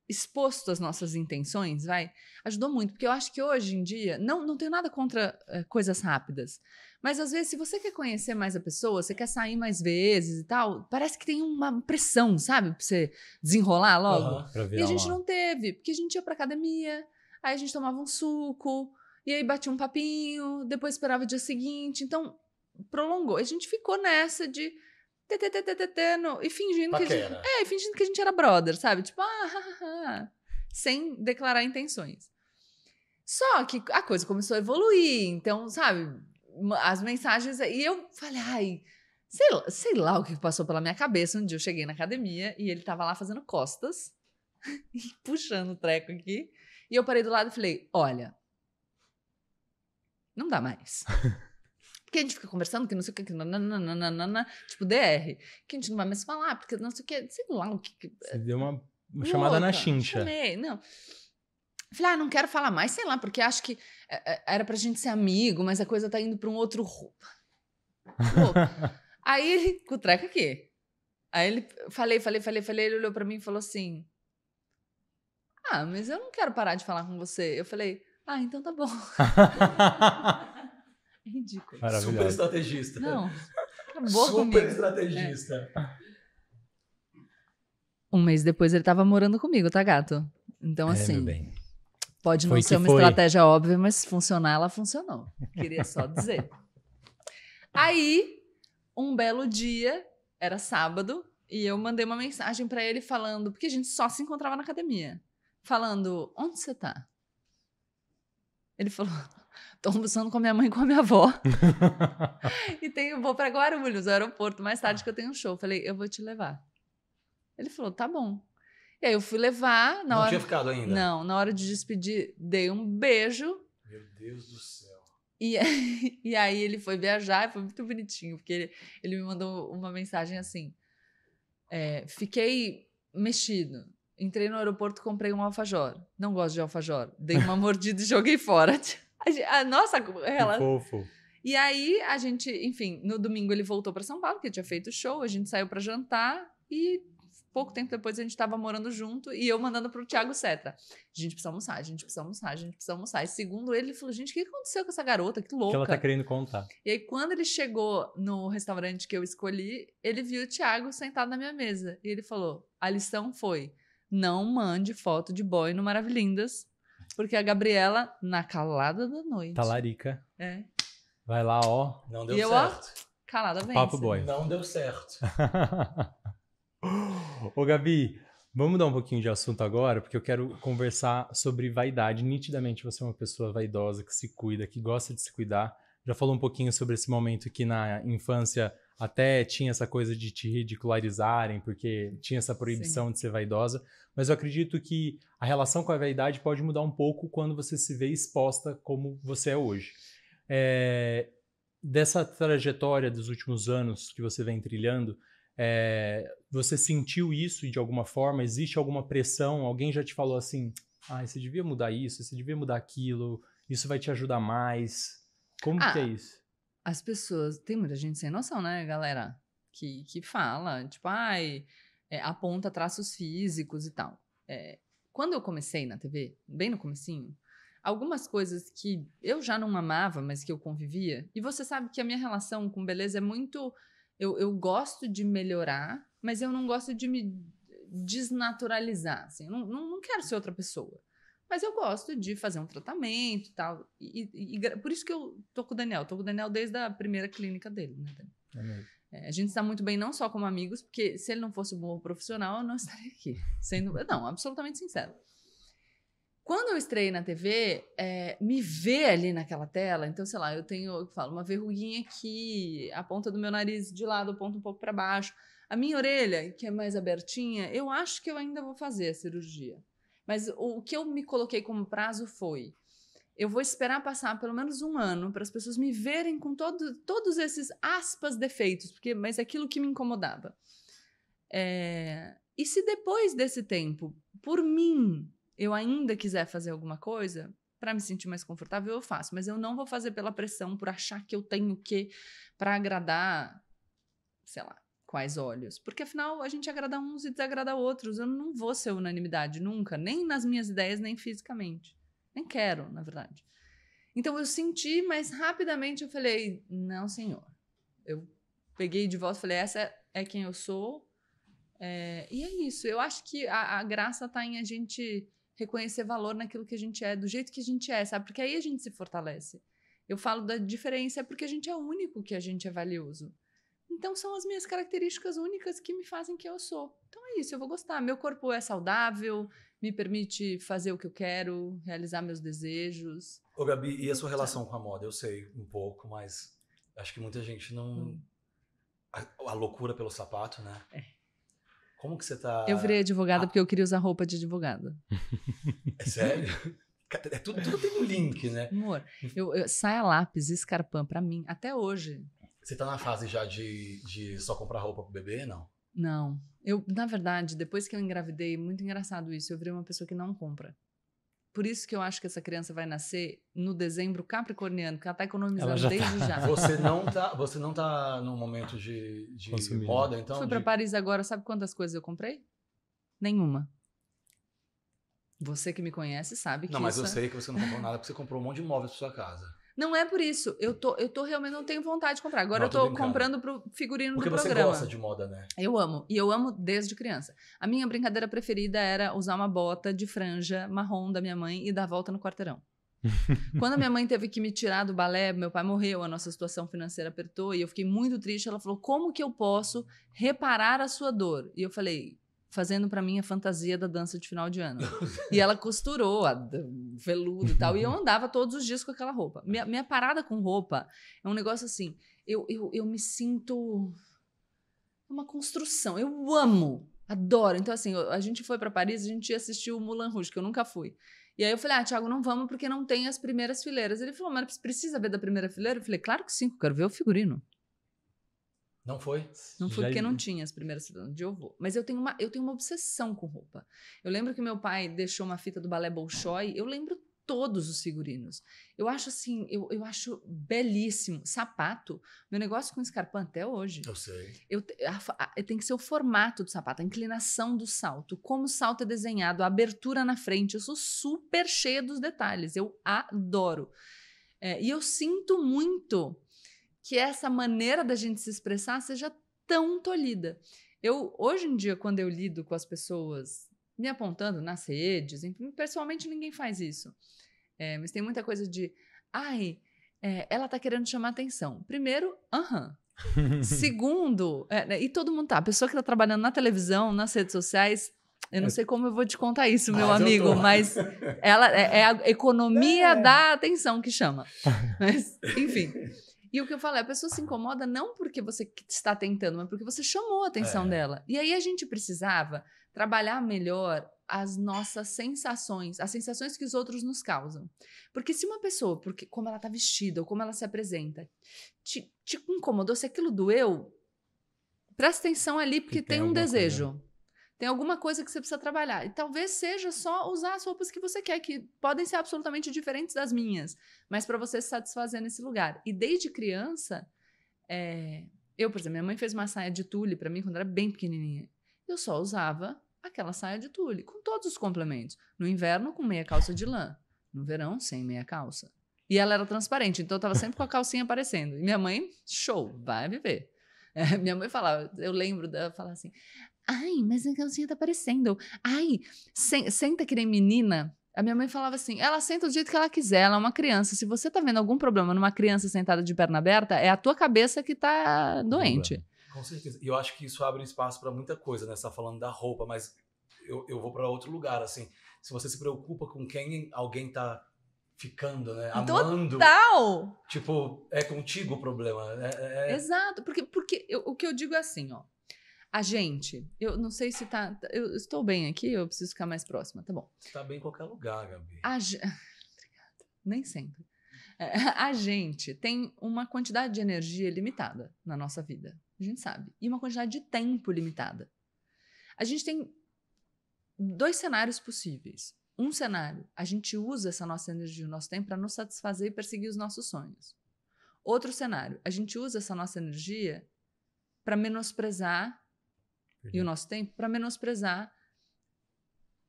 exposto as nossas intenções, vai, ajudou muito, porque eu acho que hoje em dia, não, não tenho nada contra eh, coisas rápidas, mas às vezes, se você quer conhecer mais a pessoa, você quer sair mais vezes e tal, parece que tem uma pressão, sabe? Pra você desenrolar logo. Pra E a gente uma- não teve, porque a gente ia pra academia, aí a gente tomava um suco E aí batia um papinho, depois esperava o dia seguinte. Então, prolongou. A gente ficou nessa de no, e fingindo que a gente, Paquera. é, fingindo que a gente era brother, sabe? Tipo, ah, ah, ah, ah, sem declarar intenções. Só que a coisa começou a evoluir, então, sabe, as mensagens e eu falei, ai, sei lá, sei lá o que passou pela minha cabeça. Um dia eu cheguei na academia e ele tava lá fazendo costas e puxando o treco aqui. E eu parei do lado e falei: Olha, não dá mais. Porque a gente fica conversando que não sei o que, que nananana, tipo DR, que a gente não vai mais falar, porque não sei o que, sei lá o que. que Você deu uma uma chamada na chincha. Chamei, não. Falei, ah, não quero falar mais, sei lá, porque acho que é, é, era pra gente ser amigo, mas a coisa tá indo pra um outro. Louca. Aí ele, com o treco aqui. Aí ele, falei, falei, falei, falei, ele olhou pra mim e falou assim: Ah, mas eu não quero parar de falar com você. Eu falei, ah, então tá bom. É ridículo. Super estrategista. Não, acabou Super comigo. estrategista. Um mês depois ele tava morando comigo, tá, gato? Então, É, assim, meu bem. Pode não Foi ser uma foi. estratégia óbvia, mas se funcionar, ela funcionou. Queria só dizer. Aí, um belo dia, era sábado, e eu mandei uma mensagem pra ele falando, porque a gente só se encontrava na academia, falando: onde você tá? Ele falou: tô almoçando com a minha mãe e com a minha avó. e tenho, vou pra Guarulhos, o aeroporto, mais tarde que eu tenho um show. Falei: eu vou te levar. Ele falou: tá bom. E aí eu fui levar, na não hora. tinha ficado ainda? Não, na hora de despedir, dei um beijo. Meu Deus do céu. E, e aí ele foi viajar e foi muito bonitinho, porque ele, ele me mandou uma mensagem assim: é, Fiquei mexido. Entrei no aeroporto comprei um alfajor. Não gosto de alfajor. Dei uma mordida e joguei fora. A, a nossa ela. fofo. E aí a gente, enfim, no domingo ele voltou para São Paulo, que tinha feito show, a gente saiu para jantar e pouco tempo depois a gente tava morando junto e eu mandando pro Thiago Setra. A gente precisa almoçar, a gente precisa almoçar, a gente precisa almoçar. E segundo ele, ele falou: gente, o que aconteceu com essa garota? Que louca. que ela tá querendo contar. E aí, quando ele chegou no restaurante que eu escolhi, ele viu o Thiago sentado na minha mesa. E ele falou: a lição foi: não mande foto de boy no Maravilindas, porque a Gabriela, na calada da noite. Talarica. É. Vai lá, ó. Não deu E eu, ó, certo. Calada vence. Papo boy. Não deu certo. Ô, Gabi, vamos mudar um pouquinho de assunto agora, porque eu quero conversar sobre vaidade. Nitidamente você é uma pessoa vaidosa, que se cuida, que gosta de se cuidar. Já falou um pouquinho sobre esse momento que na infância até tinha essa coisa de te ridicularizarem, porque tinha essa proibição de ser vaidosa. Mas eu acredito que a relação com a vaidade pode mudar um pouco quando você se vê exposta como você é hoje. É, dessa trajetória dos últimos anos que você vem trilhando, é, você sentiu isso de alguma forma? Existe alguma pressão? Alguém já te falou assim: ah, você devia mudar isso, você devia mudar aquilo, isso vai te ajudar mais? Como Ah, que é isso? As pessoas. Tem muita gente sem noção, né, galera? Que, que fala, tipo, ai, é, aponta traços físicos e tal. É, quando eu comecei na TV, bem no comecinho, algumas coisas que eu já não amava, mas que eu convivia. E você sabe que a minha relação com beleza é muito. Eu, eu gosto de melhorar, mas eu não gosto de me desnaturalizar. Assim. Eu não, não, não quero ser outra pessoa. Mas eu gosto de fazer um tratamento e tal. E, e- e por isso que eu tô com o Daniel. Tô com o Daniel desde a primeira clínica dele, né, Daniel? É. É, a gente está muito bem não só como amigos, porque se ele não fosse um bom profissional, eu não estaria aqui. Sendo, não, absolutamente sincero. Quando eu estreiei na TV, é, me ver ali naquela tela, então, sei lá, eu tenho, eu falo, uma verruguinha aqui, a ponta do meu nariz de lado aponta um pouco para baixo. A minha orelha, que é mais abertinha, eu acho que eu ainda vou fazer a cirurgia. Mas o, o que eu me coloquei como prazo foi: eu vou esperar passar pelo menos um ano para as pessoas me verem com todo, todos esses aspas defeitos, porque mas é aquilo que me incomodava. É, e se depois desse tempo, por mim, eu ainda quiser fazer alguma coisa para me sentir mais confortável, eu faço. Mas eu não vou fazer pela pressão, por achar que eu tenho que para agradar, sei lá, quais olhos. Porque afinal a gente agrada uns e desagrada outros. Eu não vou ser unanimidade nunca, nem nas minhas ideias, nem fisicamente. Nem quero, na verdade. Então eu senti, mas rapidamente eu falei: não, senhor. Eu peguei de volta e falei: essa é quem eu sou. É, e é isso. Eu acho que a, a graça está em a gente reconhecer valor naquilo que a gente é, do jeito que a gente é, sabe? Porque aí a gente se fortalece. Eu falo da diferença porque a gente é único que a gente é valioso. Então são as minhas características únicas que me fazem que eu sou. Então é isso, eu vou gostar. Meu corpo é saudável, me permite fazer o que eu quero, realizar meus desejos. Ô Gabi, e a sua relação com a moda? Eu sei um pouco, mas acho que muita gente não. Hum. A, a loucura pelo sapato, né? É. Como que você tá. Eu virei advogada Ah. porque eu queria usar roupa de advogada. É sério? É tudo, tudo tem um link, né? Amor, eu, eu, saia lápis, escarpão, pra mim, até hoje, Você tá na fase já de, de só comprar roupa pro bebê, não? Não. Eu, na verdade, depois que eu engravidei, muito engraçado isso, eu virei uma pessoa que não compra. Por isso que eu acho que essa criança vai nascer no dezembro capricorniano, que ela tá economizando Ela já desde já. Você não tá, você não tá num momento de, de Consumir. moda, então? Fui pra de- Paris agora, sabe quantas coisas eu comprei? Nenhuma. Você que me conhece sabe que Não, mas isso eu é- sei que você não comprou nada porque você comprou um monte de móveis pra sua casa. Não é por isso. Eu tô, eu tô realmente não tenho vontade de comprar. Agora Não, eu tô tô comprando pro figurino Porque do você programa. gosta de moda, né? Eu amo. E eu amo desde criança. A minha brincadeira preferida era usar uma bota de franja marrom da minha mãe e dar volta no quarteirão. Quando a minha mãe teve que me tirar do balé, meu pai morreu, a nossa situação financeira apertou e eu fiquei muito triste. Ela falou: Como que eu posso reparar a sua dor? E eu falei: Fazendo pra mim a fantasia da dança de final de ano. e ela costurou a veludo e tal. E eu andava todos os dias com aquela roupa. Minha, minha parada com roupa é um negócio assim: eu, eu, eu me sinto uma construção. Eu amo, adoro. Então, assim, a gente foi pra Paris, a gente ia assistir o Moulin Rouge, que eu nunca fui. E aí eu falei, ah, Thiago, não vamos porque não tem as primeiras fileiras. Ele falou, mas precisa ver da primeira fileira? Eu falei, claro que sim, quero ver o figurino. Não foi? Não foi Já- porque não tinha as primeiras um dia eu vou. Mas eu tenho, uma, eu tenho uma obsessão com roupa. Eu lembro que meu pai deixou uma fita do balé Bolshoi, eu lembro todos os figurinos. Eu acho assim, eu, eu acho belíssimo. Sapato, meu negócio com escarpão até hoje. Eu sei. Eu, tem que ser o formato do sapato, a inclinação do salto, como o salto é desenhado, a abertura na frente. Eu sou super cheia dos detalhes, eu adoro. É, e eu sinto muito que essa maneira da gente se expressar seja tão tolhida. Eu, hoje em dia, quando eu lido com as pessoas me apontando nas redes, enfim, pessoalmente ninguém faz isso. É, mas tem muita coisa de, ai, é, ela tá querendo chamar atenção. Primeiro, aham. Segundo, é, né, e todo mundo tá. A pessoa que tá trabalhando na televisão, nas redes sociais, eu não É. sei como eu vou te contar isso, meu eu amigo, mas ela é, é a economia da atenção que chama. Mas, enfim. E o que eu falo é, a pessoa se incomoda não porque você está tentando, mas porque você chamou a atenção É. dela. E aí a gente precisava trabalhar melhor as nossas sensações, as sensações que os outros nos causam. Porque se uma pessoa, porque como ela está vestida ou como ela se apresenta, te, te incomodou, se aquilo doeu, presta atenção ali, porque tem tem, um alguma coisa. Tem alguma coisa que você precisa trabalhar. E talvez seja só usar as roupas que você quer, que podem ser absolutamente diferentes das minhas, mas para você se satisfazer nesse lugar. E desde criança, é, eu, por exemplo, minha mãe fez uma saia de tule para mim quando era bem pequenininha. Eu só usava aquela saia de tule, com todos os complementos. No inverno, com meia calça de lã. No verão, sem meia calça. E ela era transparente, então eu tava sempre com a calcinha aparecendo. E minha mãe, show, vai viver. É, minha mãe falava, eu lembro dela falar assim: ai, mas a calcinha tá aparecendo. Ai, sen- senta que nem menina. A minha mãe falava assim: ela senta do jeito que ela quiser, ela é uma criança. Se você tá vendo algum problema numa criança sentada de perna aberta, é a tua cabeça que tá doente. Com certeza. E eu acho que isso abre espaço para muita coisa, né? Você tá falando da roupa, mas eu, eu vou para outro lugar, assim. Se você se preocupa com quem alguém tá ficando, né? Amando. Tal! Tipo, é contigo o problema. É, é- Exato, porque, porque eu- o que eu digo é assim, ó. A gente, eu não sei se tá. Eu estou bem aqui, eu preciso ficar mais próxima, tá bom. Você tá bem em qualquer lugar, Gabi. A, Obrigada. Nem sempre. É, a gente tem uma quantidade de energia limitada na nossa vida. A gente sabe. E uma quantidade de tempo limitada. A gente tem dois cenários possíveis. Um cenário, a gente usa essa nossa energia, o nosso tempo, para nos satisfazer e perseguir os nossos sonhos. Outro cenário, a gente usa essa nossa energia para menosprezar e o nosso tempo para menosprezar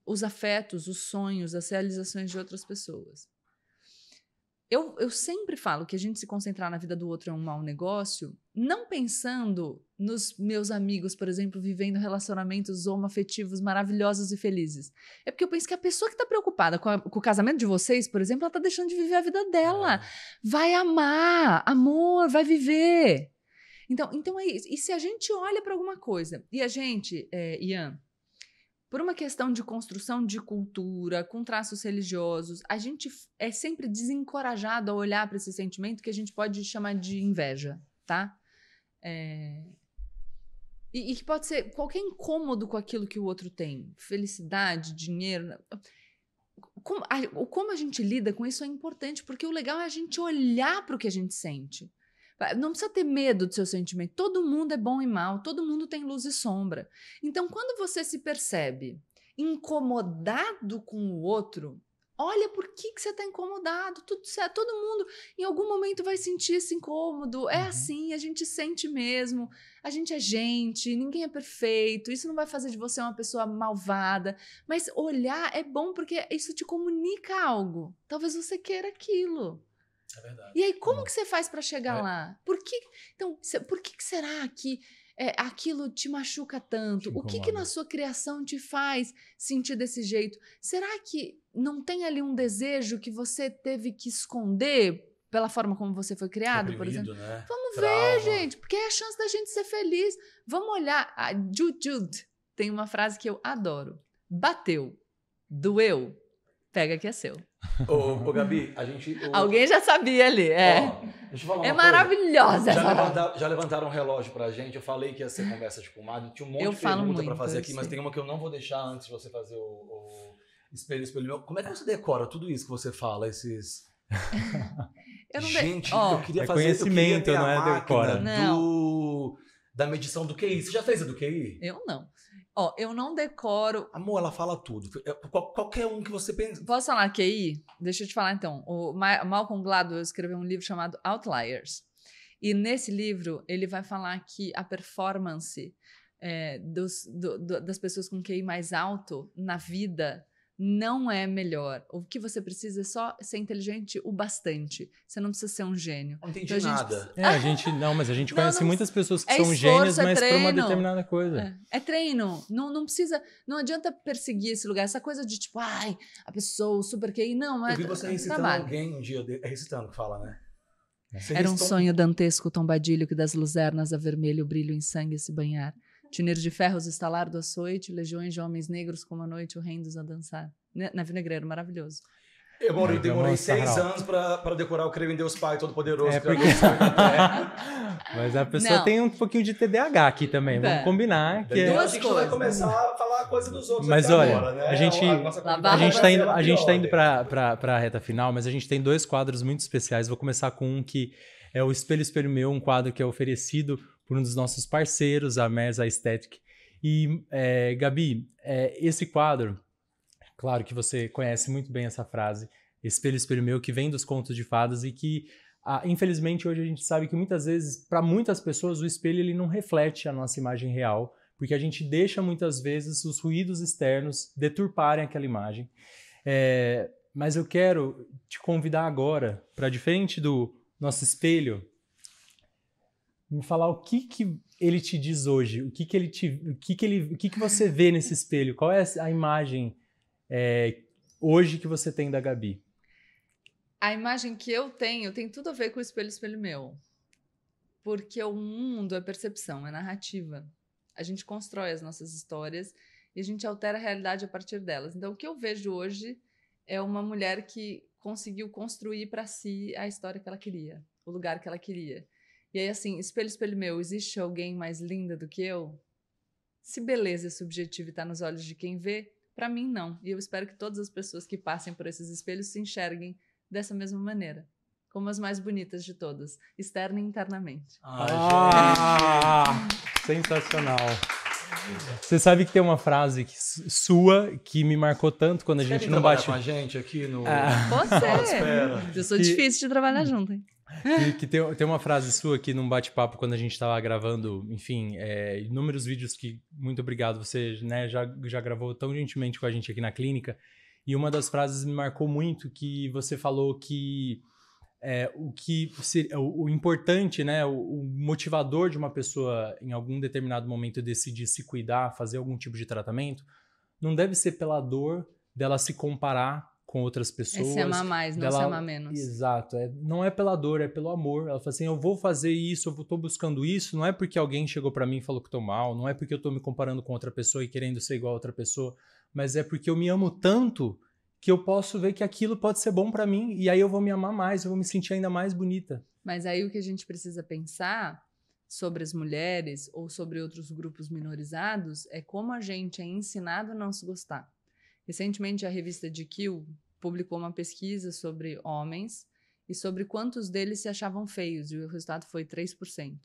os afetos, os sonhos, as realizações de outras pessoas. eu, eu sempre falo que a gente se concentrar na vida do outro é um mau negócio, não pensando nos meus amigos, por exemplo, vivendo relacionamentos homoafetivos maravilhosos e felizes. É porque eu penso que a pessoa que está preocupada com, a, com, o casamento de vocês, por exemplo, ela está deixando de viver a vida dela. É. Vai amar, amor, vai viver. Então, então é isso. E se a gente olha para alguma coisa, e a gente, é, Ian, por uma questão de construção de cultura, com traços religiosos, a gente é sempre desencorajado a olhar para esse sentimento que a gente pode chamar de inveja, tá? É... E, que pode ser qualquer incômodo com aquilo que o outro tem, felicidade, dinheiro. Como a, como a gente lida com isso é importante, porque o legal é a gente olhar para o que a gente sente. Não precisa ter medo do seu sentimento. Todo mundo é bom e mal, todo mundo tem luz e sombra. Então, quando você se percebe incomodado com o outro, olha por que, que você está incomodado. Tudo certo, todo mundo em algum momento vai sentir esse incômodo. É uhum. assim, a gente sente mesmo. A gente é gente, ninguém é perfeito. Isso não vai fazer de você uma pessoa malvada. Mas olhar é bom porque isso te comunica algo. Talvez você queira aquilo. É verdade. E aí, como é. que você faz para chegar é. lá? Por que, então, por que, que será que é, aquilo te machuca tanto? Te o que, que na sua criação te faz sentir desse jeito? Será que não tem ali um desejo que você teve que esconder pela forma como você foi criado, por exemplo? Né? Vamos Trauma. ver, gente, porque é a chance da gente ser feliz. Vamos olhar. A Jude tem uma frase que eu adoro. Bateu, doeu, pega que é seu. Ô, ô Gabi, a gente. O... Alguém já sabia ali, é. Ó, é maravilhosa já, levantaram, já levantaram um relógio pra gente. Eu falei que ia ser conversa de comadre. Tinha um monte eu de perguntas pra fazer aqui, mas tem uma que eu não vou deixar antes de você fazer o, o espelho, espelho meu. Como é que você decora tudo isso que você fala, esses. eu não gente, oh, eu queria é fazer. Conhecimento, não é decora. Não. Do, da medição do QI. Você já fez a do QI? Eu não. Ó, eu não decoro. Amor, ela fala tudo. É, qualquer um que você pense. Posso falar QI? Deixa eu te falar então. O Malcolm Gladwell escreveu um livro chamado Outliers. E nesse livro, ele vai falar que a performance é, dos, do, do, das pessoas com QI mais alto na vida não é melhor. O que você precisa é só ser inteligente o bastante. Você não precisa ser um gênio. Não entendi então, nada. Precisa... É, a gente não, mas a gente não, conhece não, muitas pessoas que é são esforço, gênios, é mas para uma determinada coisa. É, é, treino. Não, não precisa, não adianta perseguir esse lugar. Essa coisa de tipo, ai, a pessoa super QI, não, é. Eu vi você recitando trabalho. alguém um dia, é recitando que fala, né? Você Era um sonho dantesco, tombadilho que das luzernas a vermelho brilho em sangue se banhar. Tiner de ferros estalar do açoite, legiões de homens negros como a noite o rendos a dançar. Né, na Vinegreiro, maravilhoso. Eu demorei, demorei seis anos para decorar o Creio em Deus Pai Todo-Poderoso. É porque... Mas a pessoa Não. tem um pouquinho de TDAH aqui também, vamos é. combinar. Que é... Duas a gente coisas. vai começar a falar coisa dos outros Mas olha, agora, né? a gente a, a gente está indo, a gente tá indo para a reta final, mas a gente tem dois quadros muito especiais. Vou começar com um que é o Espelho Espelho Meu, um quadro que é oferecido por um dos nossos parceiros, a Merza Aesthetic. E, é, Gabi, é, esse quadro, claro que você conhece muito bem essa frase, espelho, espelho meu, que vem dos contos de fadas e que, ah, infelizmente, hoje a gente sabe que muitas vezes, para muitas pessoas, o espelho ele não reflete a nossa imagem real, porque a gente deixa muitas vezes os ruídos externos deturparem aquela imagem. É, mas eu quero te convidar agora para, diferente do nosso espelho, me falar o que, que ele te diz hoje, o que, que ele te, o que, que ele, o que, que você vê nesse espelho, qual é a imagem é, hoje que você tem da Gabi? A imagem que eu tenho tem tudo a ver com o espelho, espelho meu, porque o mundo é percepção, é narrativa. A gente constrói as nossas histórias e a gente altera a realidade a partir delas. Então, o que eu vejo hoje é uma mulher que conseguiu construir para si a história que ela queria, o lugar que ela queria. E aí, assim, espelho, espelho meu, existe alguém mais linda do que eu? Se beleza é subjetiva e está nos olhos de quem vê, para mim não. E eu espero que todas as pessoas que passem por esses espelhos se enxerguem dessa mesma maneira. Como as mais bonitas de todas, externa e internamente. Ah, ah sensacional. Você sabe que tem uma frase que, sua que me marcou tanto quando a gente não bate. com a gente aqui no. Ah. Você! Eu sou que... difícil de trabalhar junto, hein? Que, que tem, tem uma frase sua aqui num bate-papo quando a gente estava gravando, enfim, é, inúmeros vídeos que, muito obrigado, você né, já, já gravou tão gentilmente com a gente aqui na clínica. E uma das frases me marcou muito que você falou que é, o que o, o, importante, né, o, o, motivador de uma pessoa em algum determinado momento decidir se cuidar, fazer algum tipo de tratamento, não deve ser pela dor dela se comparar com outras pessoas. É se amar mais, não dela, se amar menos. Exato. É, não é pela dor, é pelo amor. Ela fala assim: eu vou fazer isso, eu tô buscando isso. Não é porque alguém chegou para mim e falou que tô mal, não é porque eu tô me comparando com outra pessoa e querendo ser igual a outra pessoa, mas é porque eu me amo tanto que eu posso ver que aquilo pode ser bom para mim e aí eu vou me amar mais, eu vou me sentir ainda mais bonita. Mas aí o que a gente precisa pensar sobre as mulheres ou sobre outros grupos minorizados é como a gente é ensinado a não se gostar. Recentemente, a revista GQ publicou uma pesquisa sobre homens e sobre quantos deles se achavam feios, e o resultado foi 3%.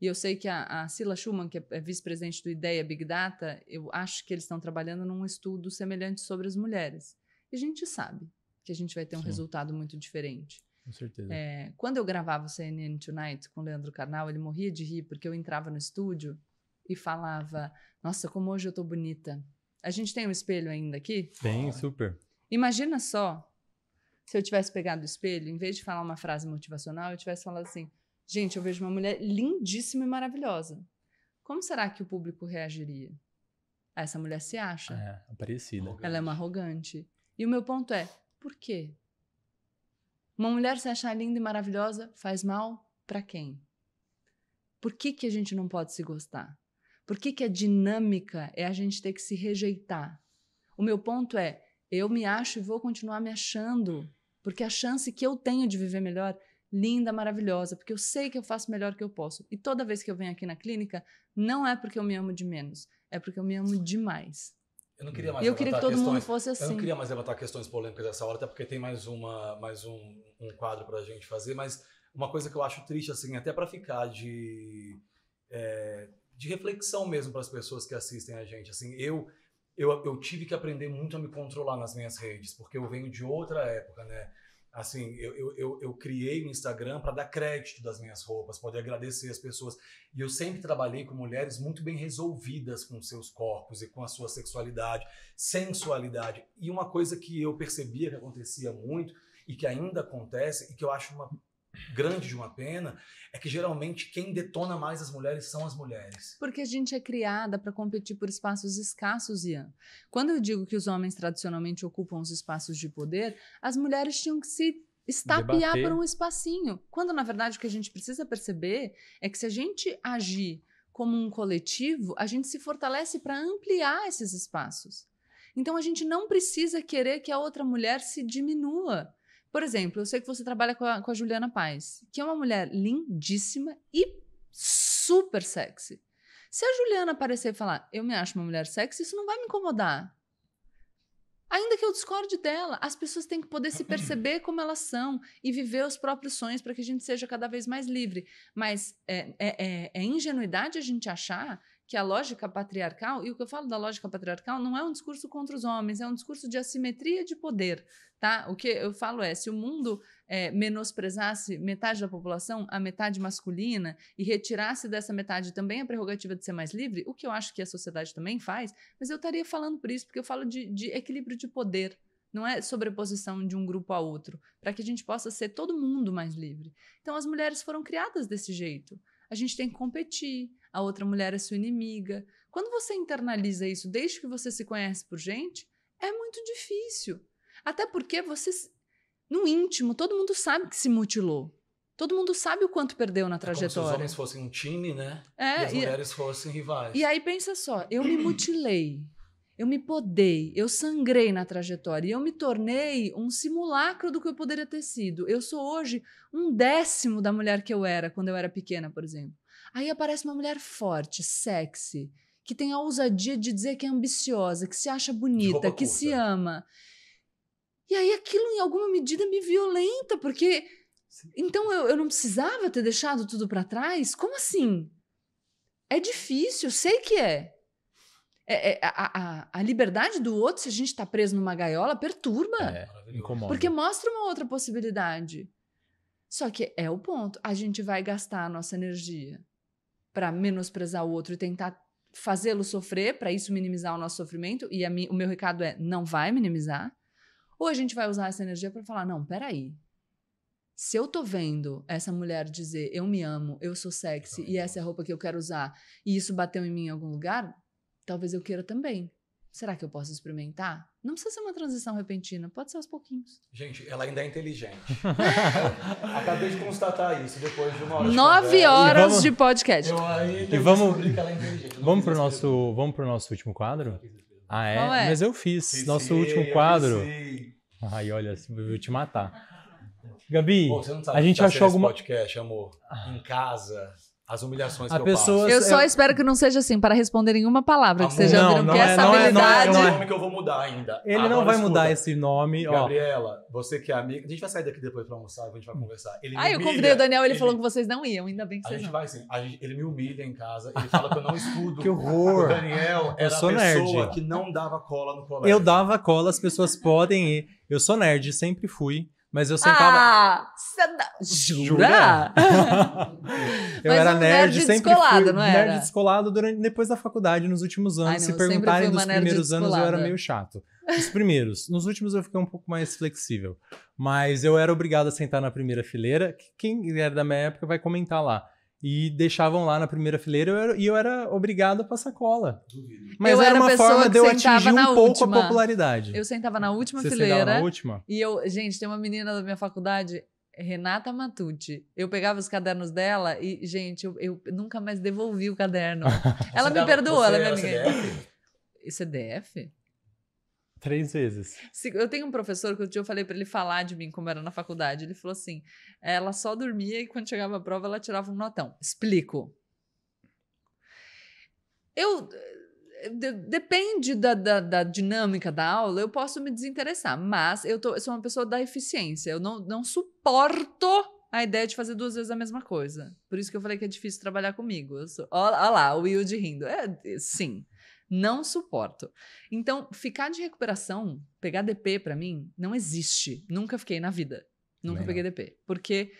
E eu sei que a, a Sila Schumann, que é vice-presidente do IDEA Big Data, eu acho que eles estão trabalhando num estudo semelhante sobre as mulheres. E a gente sabe que a gente vai ter um Sim. resultado muito diferente. Com certeza. É, quando eu gravava o CNN Tonight com o Leandro Carnal, ele morria de rir, porque eu entrava no estúdio e falava: Nossa, como hoje eu tô bonita. A gente tem um espelho ainda aqui? Tem, super. Imagina só se eu tivesse pegado o espelho, em vez de falar uma frase motivacional, eu tivesse falado assim: gente, eu vejo uma mulher lindíssima e maravilhosa. Como será que o público reagiria? Essa mulher se acha. É, parecida. Ela é uma arrogante. E o meu ponto é: por quê? Uma mulher se achar linda e maravilhosa faz mal para quem? Por que, que a gente não pode se gostar? Por que, que a dinâmica é a gente ter que se rejeitar? O meu ponto é: eu me acho e vou continuar me achando, porque a chance que eu tenho de viver melhor, linda, maravilhosa, porque eu sei que eu faço melhor que eu posso. E toda vez que eu venho aqui na clínica, não é porque eu me amo de menos, é porque eu me amo demais. Eu não queria mais e eu queria que todo questões, mundo fosse assim. Eu não queria mais levantar questões polêmicas dessa hora, até porque tem mais, uma, mais um, um quadro para a gente fazer, mas uma coisa que eu acho triste, assim, até para ficar de. É, de reflexão mesmo para as pessoas que assistem a gente. Assim, eu, eu, eu tive que aprender muito a me controlar nas minhas redes, porque eu venho de outra época, né? Assim, eu, eu, eu, eu criei o Instagram para dar crédito das minhas roupas, poder agradecer as pessoas. E eu sempre trabalhei com mulheres muito bem resolvidas com seus corpos e com a sua sexualidade, sensualidade. E uma coisa que eu percebia que acontecia muito e que ainda acontece e que eu acho uma grande de uma pena é que geralmente quem detona mais as mulheres são as mulheres. Porque a gente é criada para competir por espaços escassos, Ian. Quando eu digo que os homens tradicionalmente ocupam os espaços de poder, as mulheres tinham que se estapear Debater. por um espacinho. Quando na verdade o que a gente precisa perceber é que se a gente agir como um coletivo, a gente se fortalece para ampliar esses espaços. Então a gente não precisa querer que a outra mulher se diminua. Por exemplo, eu sei que você trabalha com a, com a Juliana Paz, que é uma mulher lindíssima e super sexy. Se a Juliana aparecer e falar, eu me acho uma mulher sexy, isso não vai me incomodar. Ainda que eu discorde dela, as pessoas têm que poder se perceber como elas são e viver os próprios sonhos para que a gente seja cada vez mais livre. Mas é, é, é, é ingenuidade a gente achar que a lógica patriarcal, e o que eu falo da lógica patriarcal não é um discurso contra os homens, é um discurso de assimetria de poder, tá? O que eu falo é, se o mundo é, menosprezasse metade da população, a metade masculina, e retirasse dessa metade também a prerrogativa de ser mais livre, o que eu acho que a sociedade também faz, mas eu estaria falando por isso, porque eu falo de, de equilíbrio de poder, não é sobreposição de um grupo a outro, para que a gente possa ser todo mundo mais livre. Então as mulheres foram criadas desse jeito. A gente tem que competir, a outra mulher é sua inimiga. Quando você internaliza isso desde que você se conhece por gente, é muito difícil. Até porque você, no íntimo, todo mundo sabe que se mutilou. Todo mundo sabe o quanto perdeu na trajetória. É como se os homens fossem um time, né? É, e as mulheres fossem rivais. E aí pensa só, eu me mutilei, eu me podei, eu sangrei na trajetória e eu me tornei um simulacro do que eu poderia ter sido. Eu sou hoje um décimo da mulher que eu era quando eu era pequena, por exemplo. Aí aparece uma mulher forte, sexy, que tem a ousadia de dizer que é ambiciosa, que se acha bonita, que se ama. E aí aquilo, em alguma medida, me violenta, porque. Sim. Então eu, eu não precisava ter deixado tudo para trás? Como assim? É difícil, sei que é. é, é a, a, a, liberdade do outro, se a gente está preso numa gaiola, perturba. É, incomoda. Porque mostra uma outra possibilidade. Só que é o ponto. A gente vai gastar a nossa energia para menosprezar o outro e tentar fazê-lo sofrer, para isso minimizar o nosso sofrimento, e mi, o meu recado é: não vai minimizar. Ou a gente vai usar essa energia para falar: não, peraí. Se eu tô vendo essa mulher dizer eu me amo, eu sou sexy e essa é a roupa que eu quero usar, e isso bateu em mim em algum lugar, talvez eu queira também. Será que eu posso experimentar? Não precisa ser uma transição repentina, pode ser aos pouquinhos. Gente, ela ainda é inteligente. Acabei de constatar isso depois de uma hora. de Nove conversa. horas vamos- de podcast. Eu ainda E vamos- descobri que ela é Vamos pro esse nosso, vamos pro nosso último quadro? Ah, é? É? Mas eu fiz. Fiz, nosso último quadro. Ai, olha, eu vou te matar. Gabi, Pô, você não sabe a o que gente tá achou alguma. podcast, amor. Em casa, as humilhações A que eu pessoa- passo. Eu só eu- espero que não seja assim, para responderem uma palavra, que Amor, vocês já não, viram não que é- essa não é- não é- habilidade. não É é- o nome que eu vou mudar ainda. Ele Agora não vai escuta. mudar esse nome, ó. Gabriela, você que é amiga. A gente vai sair daqui depois pra almoçar, a gente vai conversar. Ele me Ah, eu convidei o Daniel, ele, ele- falou que vocês não iam, ainda bem que A vocês gente não. vai assim. a gente- ele me humilha em casa. Ele fala que eu não estudo. Que horror. O Daniel era sou a pessoa nerd. que não dava cola no colégio. Eu dava cola, as pessoas podem ir. Eu sou nerd, sempre fui. Mas eu sentava. Ah, não- jura? eu Mas era um nerd, nerd sempre descolado, fui não era? nerd descolado durante, depois da faculdade, nos últimos anos. Ai, não, se perguntarem dos primeiros anos, eu era descolada. meio chato. Os primeiros. Nos últimos eu fiquei um pouco mais flexível. Mas eu era obrigado a sentar na primeira fileira. que Quem era da minha época vai comentar lá. E deixavam lá na primeira fileira eu era- e eu era obrigado a passar cola. Duvido. Mas Eu era uma forma de eu atingir um pouco última. a popularidade. Eu sentava na última Você sentava fileira. na última? E eu, gente, tem uma menina da minha faculdade, Renata Matucci. Eu pegava os cadernos dela e, gente, eu, eu nunca mais devolvi o caderno. ela me perdoou, ela é minha amiga. CDF? Isso é DF? Três vezes. Eu tenho um professor que eu falei pra ele falar de mim como era na faculdade. Ele falou assim: ela só dormia e quando chegava a prova ela tirava um notão. Explico. Eu. de- depende da, da, da dinâmica da aula, eu posso me desinteressar, mas eu, tô, eu sou uma pessoa da eficiência. Eu não, não suporto a ideia de fazer duas vezes a mesma coisa. Por isso que eu falei que é difícil trabalhar comigo. Olha lá, o Wilde rindo. É, sim, não suporto. Então, ficar de recuperação, pegar DP pra mim, não existe. Nunca fiquei na vida. Nunca Também peguei DP. Porque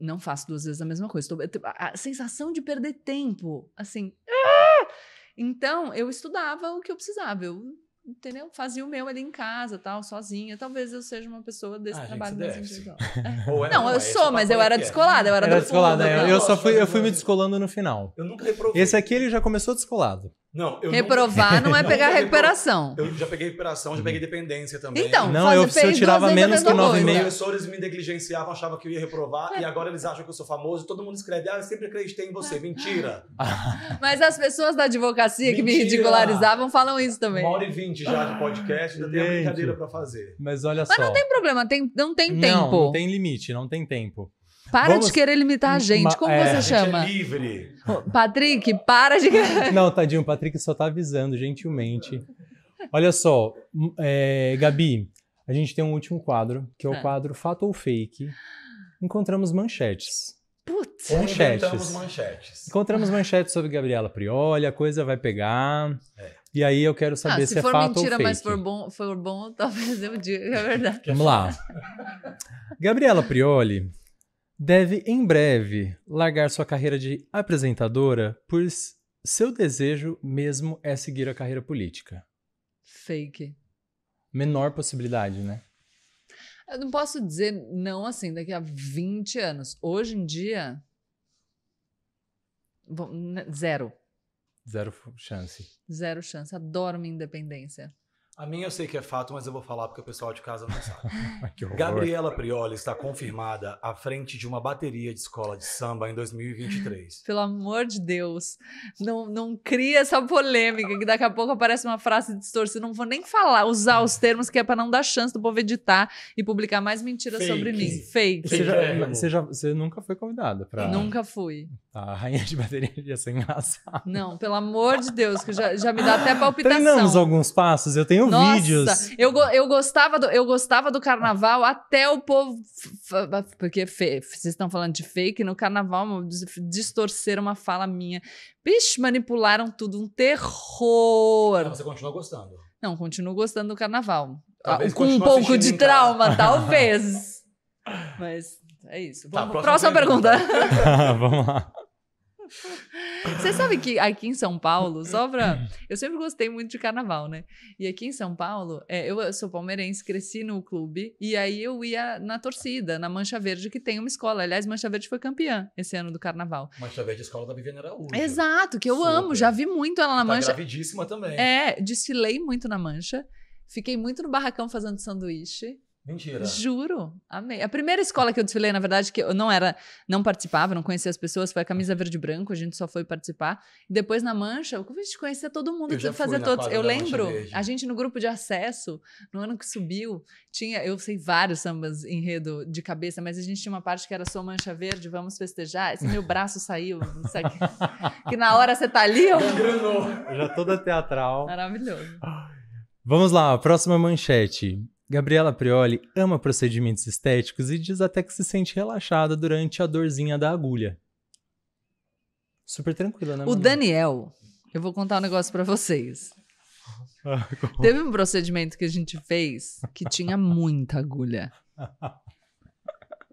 não faço duas vezes a mesma coisa. A sensação de perder tempo, assim. ah! Então, eu estudava o que eu precisava. Eu, entendeu? Fazia o meu ali em casa, tal, sozinha. Talvez eu seja uma pessoa desse Ah, trabalho mais deve. individual. É, Não, eu é, esse sou, mas eu era é. descolada. Eu era, Era do descolado, fundo, é. não. Eu só fui, eu fui eu- me descolando no final. Eu nunca reprovei. Esse aqui ele já começou descolado. Não, eu Reprovar nunca- não é pegar nunca recuperação. Eu já peguei recuperação, já peguei dependência também. Então, Não, eu- se eu tirava menos que mesma nove e coisa. Os meio- professores me negligenciavam, achavam que eu ia reprovar, e agora eles acham que eu sou famoso, todo mundo escreve, ah, eu sempre acreditei em você. Mentira. Mas as pessoas da advocacia que me Mentira. ridicularizavam falam isso também. Uma hora e vinte já de podcast, ainda tem a Gente. brincadeira pra fazer. Mas olha Mas só. não tem problema, tem, não tem Não, tempo. não tem limite, não tem tempo. Para Vamos- de querer limitar a gente. Como é, você gente chama? é livre. Patrick, para de. Não, tadinho, o Patrick só tá avisando gentilmente. Olha só, é, Gabi, a gente tem um último quadro, que é o É. quadro Fato ou Fake. Encontramos manchetes. Putz. Manchetes. inventamos manchetes. Encontramos manchetes sobre Gabriela Prioli, a coisa vai pegar. E aí eu quero saber Ah, se, se é for fato mentira, ou fake. mas for bom, for bom, talvez eu diga que é verdade. Vamos lá. Gabriela Prioli deve em breve largar sua carreira de apresentadora, pois seu desejo mesmo é seguir a carreira política. Fake. Menor possibilidade, né? Eu não posso dizer não assim daqui a 20 anos. Hoje em dia. né, Zero. Zero chance. Zero chance. Adoro minha independência. A minha eu sei que é fato, mas eu vou falar porque o pessoal de casa não sabe. Gabriela Prioli está confirmada à frente de uma bateria de escola de samba em 2023. Pelo amor de Deus. Não, não cria essa polêmica, que daqui a pouco aparece uma frase distorcida. Não vou nem falar, usar os termos que é para não dar chance do povo editar e publicar mais mentiras Fake. sobre mim. Fake. Você, já, Fake. você, já- você nunca foi convidada pra. Nunca fui. A rainha de bateria ia ser engraçado. Não, pelo amor de Deus, que já, já me dá até palpitação. Treinamos alguns passos, eu tenho Nossa, vídeos. Eu, go- eu, gostava do, eu gostava do carnaval até o povo. Porque fe- vocês estão falando de fake, no carnaval dis- distorceram uma fala minha. Bicho, manipularam tudo, um terror. Ah, você continua gostando. Não, continuo gostando do carnaval. Talvez Ah, Com um pouco de casa. trauma, talvez. Mas é isso. Tá, Vamos, próxima próxima pergunta. Vamos lá. Você sabe que aqui em São Paulo, só pra. Eu sempre gostei muito de carnaval, né? E aqui em São Paulo, é, eu sou palmeirense, cresci no clube, e aí eu ia na torcida, na Mancha Verde, que tem uma escola. Aliás, Mancha Verde foi campeã esse ano do carnaval. Mancha Verde, escola da Viviane Araújo. Exato, que eu Super. amo, já vi muito ela na Tá Mancha. gravidíssima também. É, desfilei muito na Mancha. Fiquei muito no barracão fazendo sanduíche. Mentira. Juro, amei. A primeira escola que eu desfilei, na verdade, que eu não era, não participava, não conhecia as pessoas, foi a camisa verde e branco, a gente só foi participar. E depois na mancha, eu vixe, conhecia todo mundo, Eu já fazia fui na todos. Eu lembro, a gente no grupo de acesso, no ano que subiu, tinha, eu sei vários sambas enredo de cabeça, mas a gente tinha uma parte que era só mancha verde, vamos festejar. Esse meu braço saiu, não sei o que, que na hora você tá ali, ó. Gangrenou. Já toda teatral. Maravilhoso. Vamos lá, próxima manchete. Gabriela Prioli ama procedimentos estéticos e diz até que se sente relaxada durante a dorzinha da agulha. Super tranquila, né? O? Daniel, eu vou contar um negócio pra vocês. Teve um procedimento que a gente fez que tinha muita agulha.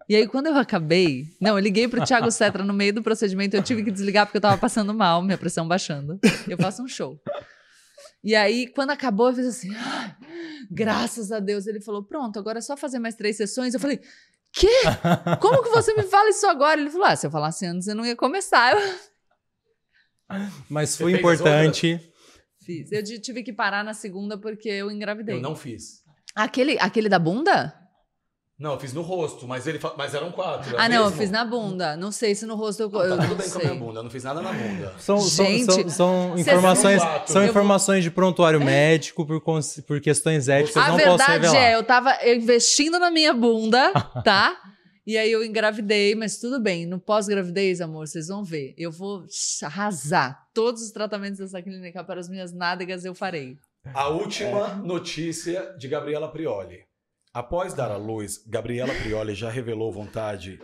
E aí, quando eu acabei. Não, eu liguei pro Thiago Cetra no meio do procedimento, eu tive que desligar porque eu tava passando mal, minha pressão baixando. Eu faço um show. E aí, quando acabou, eu fiz assim. "Ah, graças a Deus. Ele falou: pronto, agora é só fazer mais três sessões. Eu falei. Quê? Como que você me fala isso agora? Ele falou: ah, se eu falasse antes, eu não ia começar. Mas foi importante. fiz. Eu tive que parar na segunda porque eu engravidei. Eu não fiz. Aquele, aquele da bunda? Não, eu fiz no rosto, mas, ele fa- mas eram quatro. Ah, era não, eu mesmo? fiz na bunda. Não sei se no rosto eu, eu Tá não tudo bem com a sei. minha bunda, eu não fiz nada na bunda. São, são- Gente, são, são vocês informações, são quatro. são Eu vou- informações de prontuário médico por, por questões éticas, A não posso verdade revelar. é, eu tava investindo na minha bunda, tá? E aí eu engravidei, mas tudo bem. No pós-gravidez, amor, vocês vão ver. Eu vou arrasar. Todos os tratamentos dessa clínica para as minhas nádegas eu farei. A última notícia de Gabriela Prioli. Após dar à luz, Gabriela Prioli já revelou vontade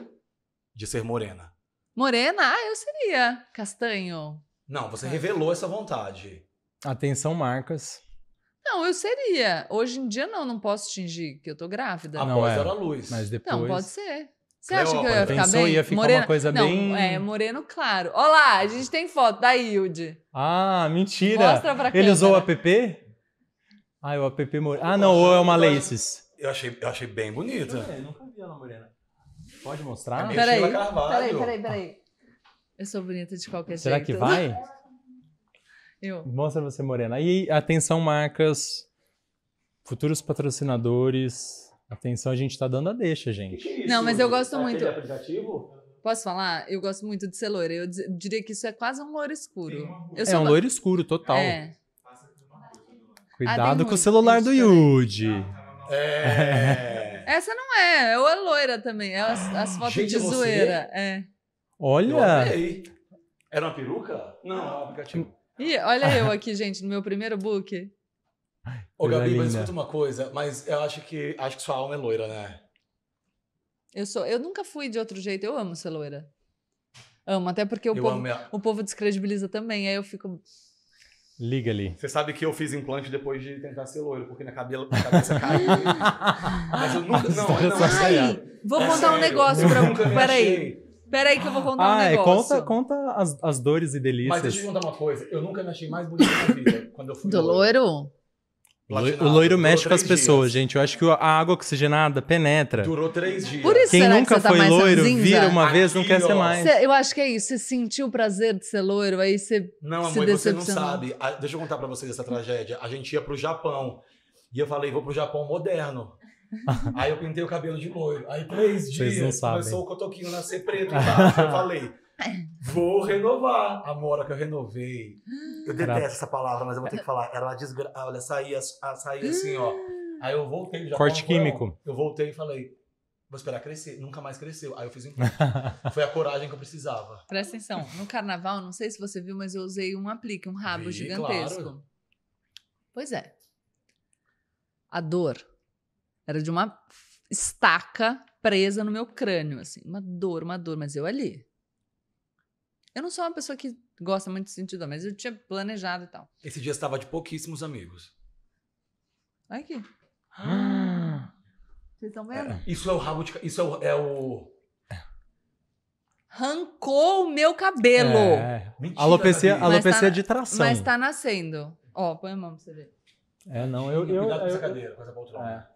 de ser morena. Morena? Ah, eu seria. Castanho? Não, você revelou essa vontade. Atenção, marcas. Não, eu seria. Hoje em dia, não, não posso tingir, que eu tô grávida. Não, Após é. dar à luz. Mas depois. Não, pode ser. Você acha que eu ia ficar pensou, bem? ia ficar uma morena... coisa não, bem- É, moreno claro. Olha lá, a gente tem foto da Hilde. Ah, mentira! Mostra pra Ele usou o câmera. app? Ah, o app morena. Ah, não, ou é uma Laces. Eu achei, eu achei bem bonita. Eu nunca vi ela morena. Pode mostrar? É Peraí, Sheila Carvalho. peraí, peraí, peraí. Eu sou bonita de qualquer Será jeito. que vai? Eu. Mostra você morena. E atenção, marcas, futuros patrocinadores. Atenção, a gente tá dando a deixa, gente. Não, mas eu gosto muito. Aquele aplicativo? Posso falar? Eu gosto muito de ser loira. Eu diria que isso é quase um loiro escuro. Eu É sou um loiro escuro, total. É. Cuidado Ah, com o muito, celular tem do diferente. É. Essa não é, é o loira também. É as, as fotos Gente, de é você? zoeira. É. Olha! Era uma peruca? Não, é um aplicativo. Ih, olha eu aqui, gente, no meu primeiro book. Ô, Gabi, mas linda. escuta uma coisa, mas eu acho que acho que sua alma é loira, né? Eu sou, eu nunca fui de outro jeito. Eu amo ser loira. Amo, até porque o, eu povo, o povo descredibiliza também. Aí eu fico. Liga ali. Você sabe que eu fiz implante depois de tentar ser loiro, porque na cabelo- cabeça caiu. Mas eu nunca. Não, não, é sério. Ai, vou É contar um sério, negócio pra. me Peraí. Peraí que eu vou contar um Ah, é, negócio. conta, conta as, as dores e Mas deixa eu delícias. te contar uma coisa. Eu nunca me achei mais bonito na vida quando eu fui Do loiro? Platinado. o loiro Durou mexe com as pessoas, dias. gente. Eu acho que a água oxigenada penetra. Durou três dias. Por isso Quem será nunca que você tá foi mais loiro, ranzinza? vira uma vez, não Aqui, quer ser ó. mais. Você- eu acho que é isso. Você sentiu o prazer de ser loiro, aí você. Não, se amor, você não sabe. A- Deixa eu contar pra vocês essa tragédia. A gente ia pro Japão. E eu falei, vou pro Japão moderno. Aí eu pintei o cabelo de loiro. Aí três Vocês dias não sabem. começou o cotoquinho nascer preto embaixo. Eu falei, vou renovar. A hora que eu renovei. Eu Era- detesto essa palavra, mas eu vou ter que falar. Era uma desgraça. Olha, saía, a- saía assim, ó. Aí eu voltei Japão. Corte químico. Eu voltei e falei, vou esperar crescer. Nunca mais cresceu. Aí eu fiz um. Foi a coragem que eu precisava. Presta atenção. No carnaval, não sei se você viu, mas eu usei um aplique, um rabo Vi, gigantesco. claro. Pois é. A dor era de uma estaca presa no meu crânio, assim. Uma dor, uma dor, mas eu ali. Eu não sou uma pessoa que gosta muito de sentir dor, mas eu tinha planejado e tal. Esse dia estava de pouquíssimos amigos. Olha aqui. Vocês estão vendo? Isso é o rabo de. Isso é o. É o... arrancou o meu cabelo. É. Mentira, Alopecia, tá- de tração. Mas tá nascendo. Ó, põe a mão pra você ver. É, não, eu. eu, Cuidado com essa eu- cadeira, com essa poltrona. é.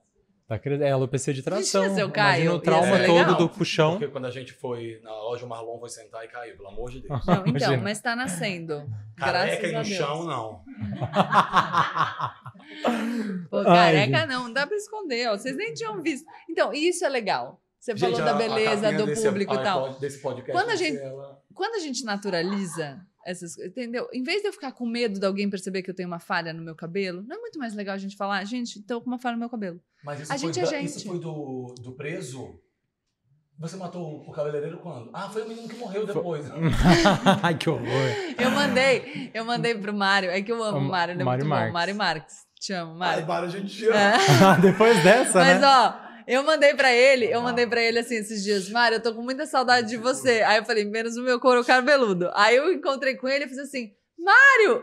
Tá cre- é alopecia de tração. Se eu caio, Imagina o trauma ser todo do puxão. Porque quando a gente foi na loja, o Marlon foi sentar e caiu, pelo amor de Deus. Não, então, Imagina. mas tá nascendo. Careca e no chão, não. Pô, Ai, careca gente. não, não dá pra esconder, ó. Vocês nem tinham visto. Então, isso é legal. Você Gente, falou da a- beleza do desse público e tal. podcast, Quando a gente- ela- Quando a gente naturaliza essas coisas, entendeu? Em vez de eu ficar com medo de alguém perceber que eu tenho uma falha no meu cabelo, não é muito mais legal a gente falar, gente, tô com uma falha no meu cabelo. Mas isso A foi, gente é da- gente. Isso foi do, do preso? Você matou o cabeleireiro quando? Ah, foi o menino que morreu depois. Ai, que horror. Eu mandei, eu mandei pro Mário. É que eu amo o Mário, ele é Mário muito Marques. bom. Mário Marques. Te amo, Ai, Mário. para, a gente ama. É. Depois dessa, Mas, né? ó, eu mandei pra ele, eu mandei pra ele assim esses dias, Mário, eu tô com muita saudade de você. Aí eu falei, menos o meu couro cabeludo. Aí eu encontrei com ele e fiz assim, Mário!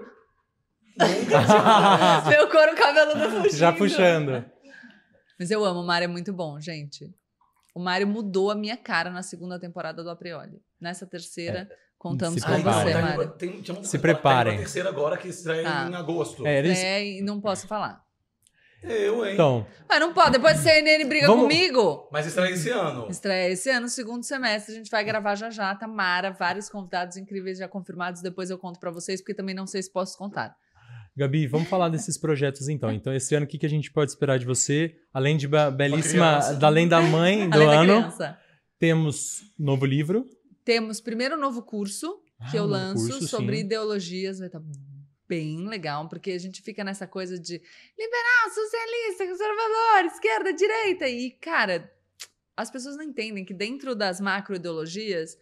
meu couro cabeludo fugindo. Já puxando. Mas eu amo, o Mário é muito bom, gente. O Mário mudou a minha cara na segunda temporada do Aprioli. Nessa terceira, contamos se com você, tá- Mário. tem- tinha uma- Se tá- preparem. Tem uma terceira agora que estreia Tá. em agosto. É, eles... É, e não posso falar. Eu, hein? Então, Mas não pode, depois a CNN briga Vamos- comigo. Mas estreia esse ano. Estreia esse ano, segundo semestre, a gente vai gravar já já, Tamara, vários convidados incríveis já confirmados, depois eu conto pra vocês, porque também não sei se posso contar. Gabi, vamos falar desses projetos então. Então, esse ano, o que, que a gente pode esperar de você? Além de belíssima, da além da mãe do Além da ano, criança. temos novo livro. Temos primeiro um novo curso que Ah, eu lanço curso, sobre sim. ideologias, vai estar bem legal, porque a gente fica nessa coisa de liberal, socialista, conservador, esquerda, direita. E, cara, as pessoas não entendem que dentro das macroideologias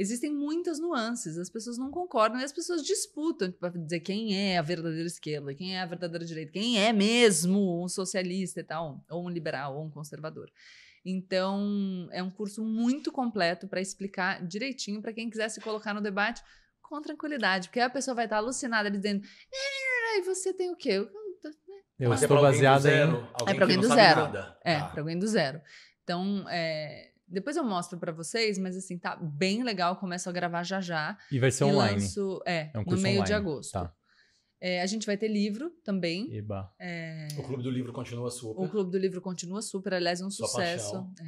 existem muitas nuances. As pessoas não concordam e as pessoas disputam para dizer quem é a verdadeira esquerda, quem é a verdadeira direita, quem é mesmo um socialista e tal, ou um liberal, ou um conservador. Então, é um curso muito completo para explicar direitinho para quem quiser se colocar no debate com tranquilidade, porque a pessoa vai estar alucinada dizendo: e você tem o quê? Eu- Eu é estou baseada em. zero, É que alguém do zero. nada. É, Tá. para alguém do zero. Então, é, depois eu mostro para vocês, mas assim, tá bem legal. Começo a gravar já já. E vai ser e online. lanço, é, É um no meio de online. agosto. Tá. É, a gente vai ter livro também. Eba. É, O Clube do Livro continua super. o Clube do Livro continua super, aliás, é um Sua sucesso. É.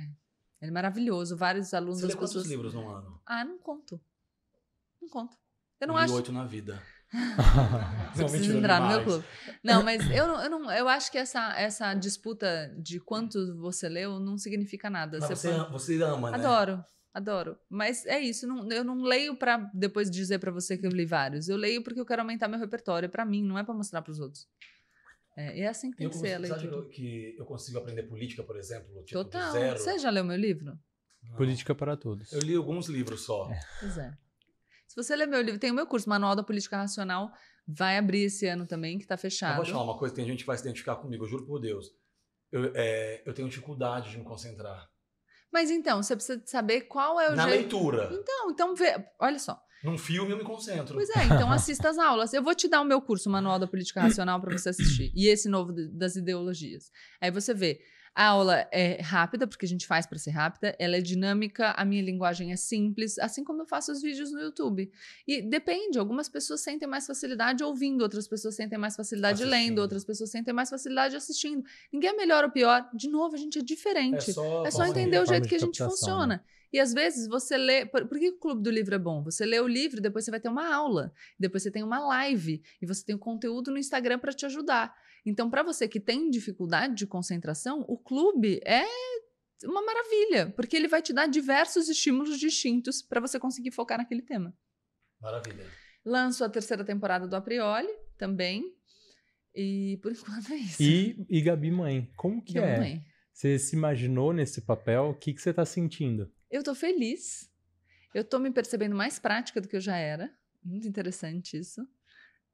Ele é maravilhoso. Vários alunos, Você lê as quantos pessoas. livros no ano? Ah, não conto. Não conto. Eu não li acho. oito na vida. Você precisa entrar no meu clube. Não, mas eu, não, eu, não, eu acho que essa, essa disputa de quanto você leu não significa nada. Mas Você você, pode- ama, você ama, né? Adoro, adoro. Mas é isso, não- eu não leio pra depois dizer pra você que eu li vários. Eu leio porque eu quero aumentar meu repertório. É pra mim, não é pra mostrar pros outros. É, e é assim que tem Eu que ser a sabe leitura. que eu consigo aprender política, por exemplo, tipo, Total. Você já leu meu livro? Não. Política para todos. Eu li alguns livros só. Pois é. Se você ler meu livro, tem o meu curso, Manual da Política Racional, vai abrir esse ano também, que tá Eu fechado. vou te falar uma coisa, tem gente que vai se identificar comigo, eu juro por Deus. Eu, é, eu tenho dificuldade de me concentrar. Mas então, você precisa saber qual é o Na jeito. leitura. Então, então vê, olha só. Num filme eu me concentro. Pois é, então assista as aulas. Eu vou te dar o meu curso, o Manual da Política Racional, para você assistir. E esse novo das ideologias. Aí você vê. A aula é rápida, porque a gente faz para ser rápida, ela é dinâmica, a minha linguagem é simples, assim como eu faço os vídeos no YouTube. E depende, algumas pessoas sentem mais facilidade ouvindo, outras pessoas sentem mais facilidade Assistindo. lendo, outras pessoas sentem mais facilidade assistindo. Ninguém é melhor ou pior. De novo, a gente é É diferente. só, É só entender o jeito que a gente captação, funciona. E às vezes você lê. Por, por que o Clube do Livro é bom? Você lê o livro, depois você vai ter uma aula, depois você tem uma live, e você tem o conteúdo no Instagram para te ajudar. Então, para você que tem dificuldade de concentração, o clube é uma maravilha, porque ele vai te dar diversos estímulos distintos para você conseguir focar naquele tema. Maravilha. Lanço a terceira temporada do Aprioli também. E por enquanto é isso. E, e Gabi Mãe, como que Minha é? mamãe. Você se imaginou nesse papel? O que, que você tá sentindo? Eu tô feliz. Eu tô me percebendo mais prática do que eu já era. Muito interessante isso.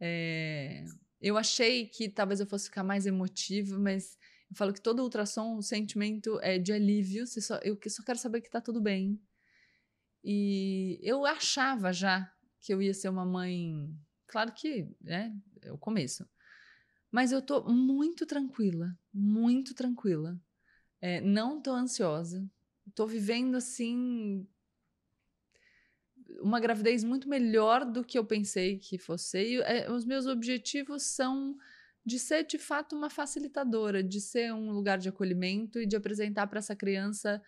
É, Eu achei que talvez eu fosse ficar mais emotiva, mas eu falo que todo ultrassom, o sentimento é de alívio. Só, eu só quero saber que tá tudo bem. E eu achava já que eu ia ser uma mãe. Claro que né, é o começo. Mas eu tô muito tranquila, muito tranquila. É, não tô ansiosa. Tô vivendo assim. Uma gravidez muito melhor do que eu pensei que fosse. E, é, os meus objetivos são de ser de fato uma facilitadora, de ser um lugar de acolhimento e de apresentar para essa criança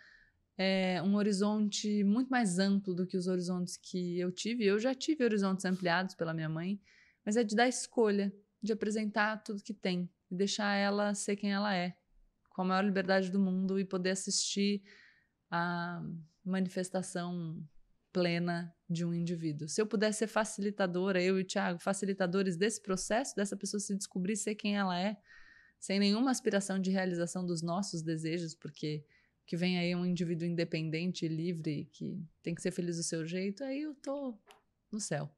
é, um horizonte muito mais amplo do que os horizontes que eu tive. Eu já tive horizontes ampliados pela minha mãe, mas é de dar escolha, de apresentar tudo que tem e deixar ela ser quem ela é, com a maior liberdade do mundo e poder assistir a manifestação plena de um indivíduo. Se eu pudesse ser facilitadora, eu e o Thiago, facilitadores desse processo, dessa pessoa se descobrir ser quem ela é, sem nenhuma aspiração de realização dos nossos desejos, porque que vem aí um indivíduo independente, livre, que tem que ser feliz do seu jeito, aí eu tô no céu.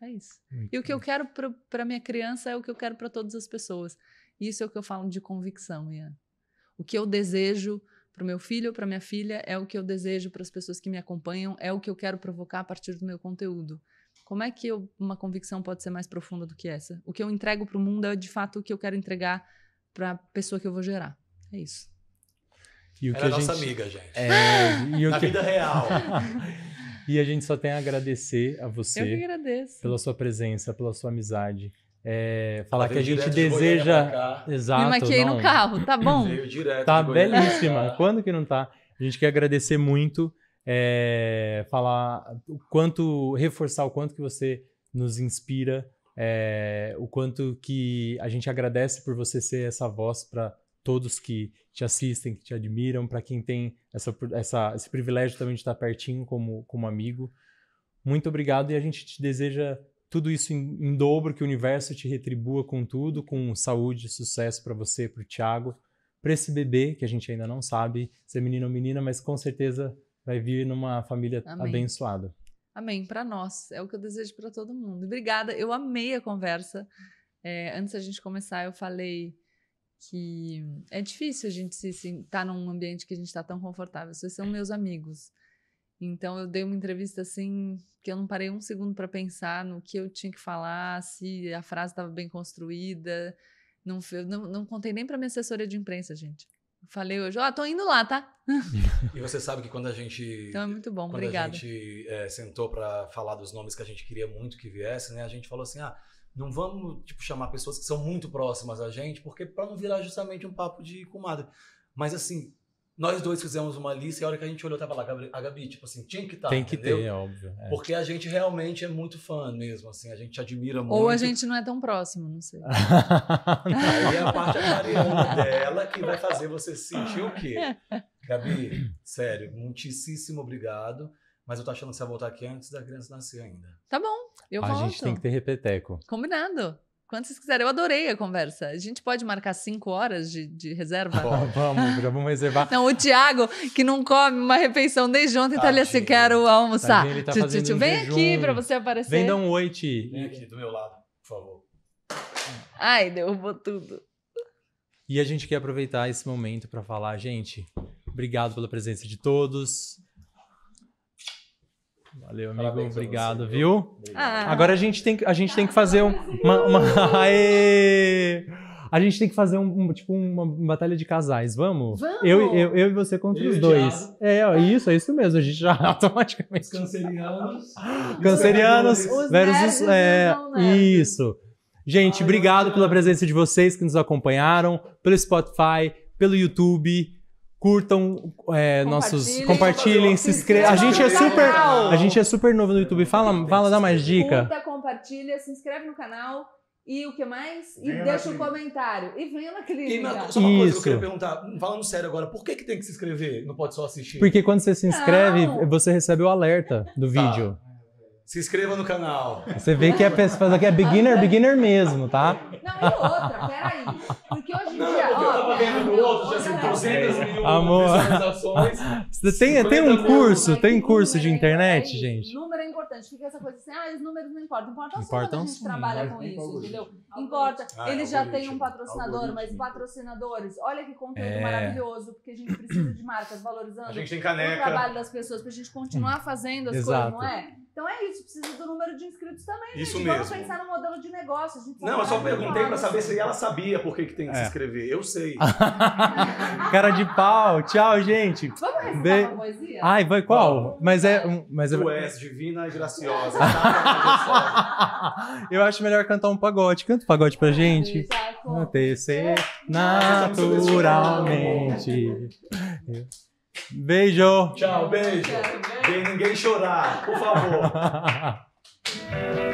É isso. Muito e o que eu quero para minha criança é o que eu quero para todas as pessoas. Isso é o que eu falo de convicção, Ian. O que eu desejo para o meu filho ou para minha filha é o que eu desejo para as pessoas que me acompanham, é o que eu quero provocar a partir do meu conteúdo. Como é que eu, uma convicção pode ser mais profunda do que essa? O que eu entrego para o mundo é de fato o que eu quero entregar para a pessoa que eu vou gerar. É isso. E o Ela que é a nossa gente... amiga, gente. É, e o Na que... vida real. e a gente só tem a agradecer a você. Eu que agradeço. Pela sua presença, pela sua amizade. É, falar que a gente deseja. De Exato. Me maquiei não. no carro, tá bom? Veio direto. Tá belíssima. Quando que não tá? A gente quer agradecer muito. É, falar o quanto. reforçar o quanto que você nos inspira. É, o quanto que a gente agradece por você ser essa voz para todos que te assistem, que te admiram, para quem tem essa, essa, esse privilégio também de estar pertinho como, como amigo. Muito obrigado e a gente te deseja tudo isso em, em dobro, que o universo te retribua com tudo, com saúde, sucesso para você, para o Thiago, para esse bebê, que a gente ainda não sabe se é menino ou menina, mas com certeza vai vir numa família Amém. abençoada. Amém, para nós, é o que eu desejo para todo mundo. Obrigada, eu amei a conversa. É, antes da gente começar, eu falei que é difícil a gente se estar tá num ambiente que a gente está tão confortável. Vocês são meus amigos. Então eu dei uma entrevista assim que eu não parei um segundo para pensar no que eu tinha que falar, se a frase estava bem construída. Não, não, não contei nem para minha assessoria de imprensa, gente. Falei hoje, ó, oh, tô indo lá, tá? e você sabe que quando a gente. Então é muito bom, quando obrigada. a gente é, sentou para falar dos nomes que a gente queria muito que viessem, né? A gente falou assim: ah, não vamos tipo, chamar pessoas que são muito próximas a gente, porque para não virar justamente um papo de comadre. Mas assim, nós dois fizemos uma lista e a hora que a gente olhou, tava lá, a Gabi, tipo assim, tinha que estar. Tá, Tem que entendeu? ter, é óbvio. É. Porque a gente realmente é muito fã mesmo, assim, a gente admira muito. Ou a gente não é tão próximo, não sei. Aí é a parte aquariana dela que vai fazer você sentir o quê? Gabi, sério, muitíssimo obrigado. Mas eu tô achando que você vai voltar aqui antes da criança nascer ainda. Tá bom, eu a volto. A gente tem que ter repeteco. Combinado. Quando vocês quiserem. Eu adorei a conversa. A gente pode marcar cinco horas de, de reserva? Bom, vamos, já vamos reservar. Não, o Thiago, que não come uma refeição desde ontem, tá ali assim, quero almoçar. Tadinho, ele tá fazendo um Vem jejum. aqui pra você aparecer. Vem dar um oi, Ti. Vem aqui, do meu lado, por favor. Ai, derrubou tudo. E a gente quer aproveitar esse momento para falar, gente, obrigado pela presença de todos. Valeu, amigo. Parabéns Obrigado, você, viu? Ah. Agora a gente tem, a gente tem que fazer um, uma. uma aê! A gente tem que fazer um, um, tipo uma batalha de casais, vamos? Vamos! Eu, eu, eu e você contra eu os dois. É, ó, isso, é isso mesmo. A gente já automaticamente. Cancerianos. Cancerianos versus. É, isso. Gente, Ai, obrigado pela presença de vocês que nos acompanharam, pelo Spotify, pelo YouTube curtam é, nossos compartilhem se inscrevam a gente é super a gente é super novo no YouTube fala fala dá mais dica curta compartilha se inscreve no canal e o que mais? E venha deixa um comentário. E venha na clínica. E uma, só uma Isso. coisa que eu queria perguntar, falando sério agora, por que, que tem que se inscrever? Não pode só assistir? Porque quando você se inscreve, Não. você recebe o alerta do tá. Se inscreva no canal. Você vê que é pessoa que é beginner, beginner mesmo, tá? Não, e outra, peraí. Porque hoje em não, dia. Ó, eu tava vendo no outro, já assim, 200 mil Amor. visualizações. Tem, tem um curso, tem curso de internet, é gente. Número é importante. Fica essa coisa assim, ah, os números não importam. Importam sim quando a gente sim, trabalha com isso, entendeu? Importa. Ah, Eles já têm um patrocinador, mas patrocinadores, olha que conteúdo é. maravilhoso, porque a gente precisa de marcas valorizando a gente tem caneca. o trabalho das pessoas, pra gente continuar fazendo as Exato. coisas, não é? Então é isso, precisa do número de inscritos também. Isso gente. mesmo. Vamos pensar no modelo de negócio. A gente Não, eu só perguntei pra saber se ela sabia por que, que tem que se É. inscrever. Eu sei. Cara de pau. Tchau, gente. Vamos recitar Be- uma poesia? Ai, vai qual? Mas é um. Mas é... Tu és divina e graciosa. Eu acho melhor cantar um pagode. Canta um pagode pra gente. Deixa com- Beijo. Tchau, beijo. Vem ninguém chorar, por favor.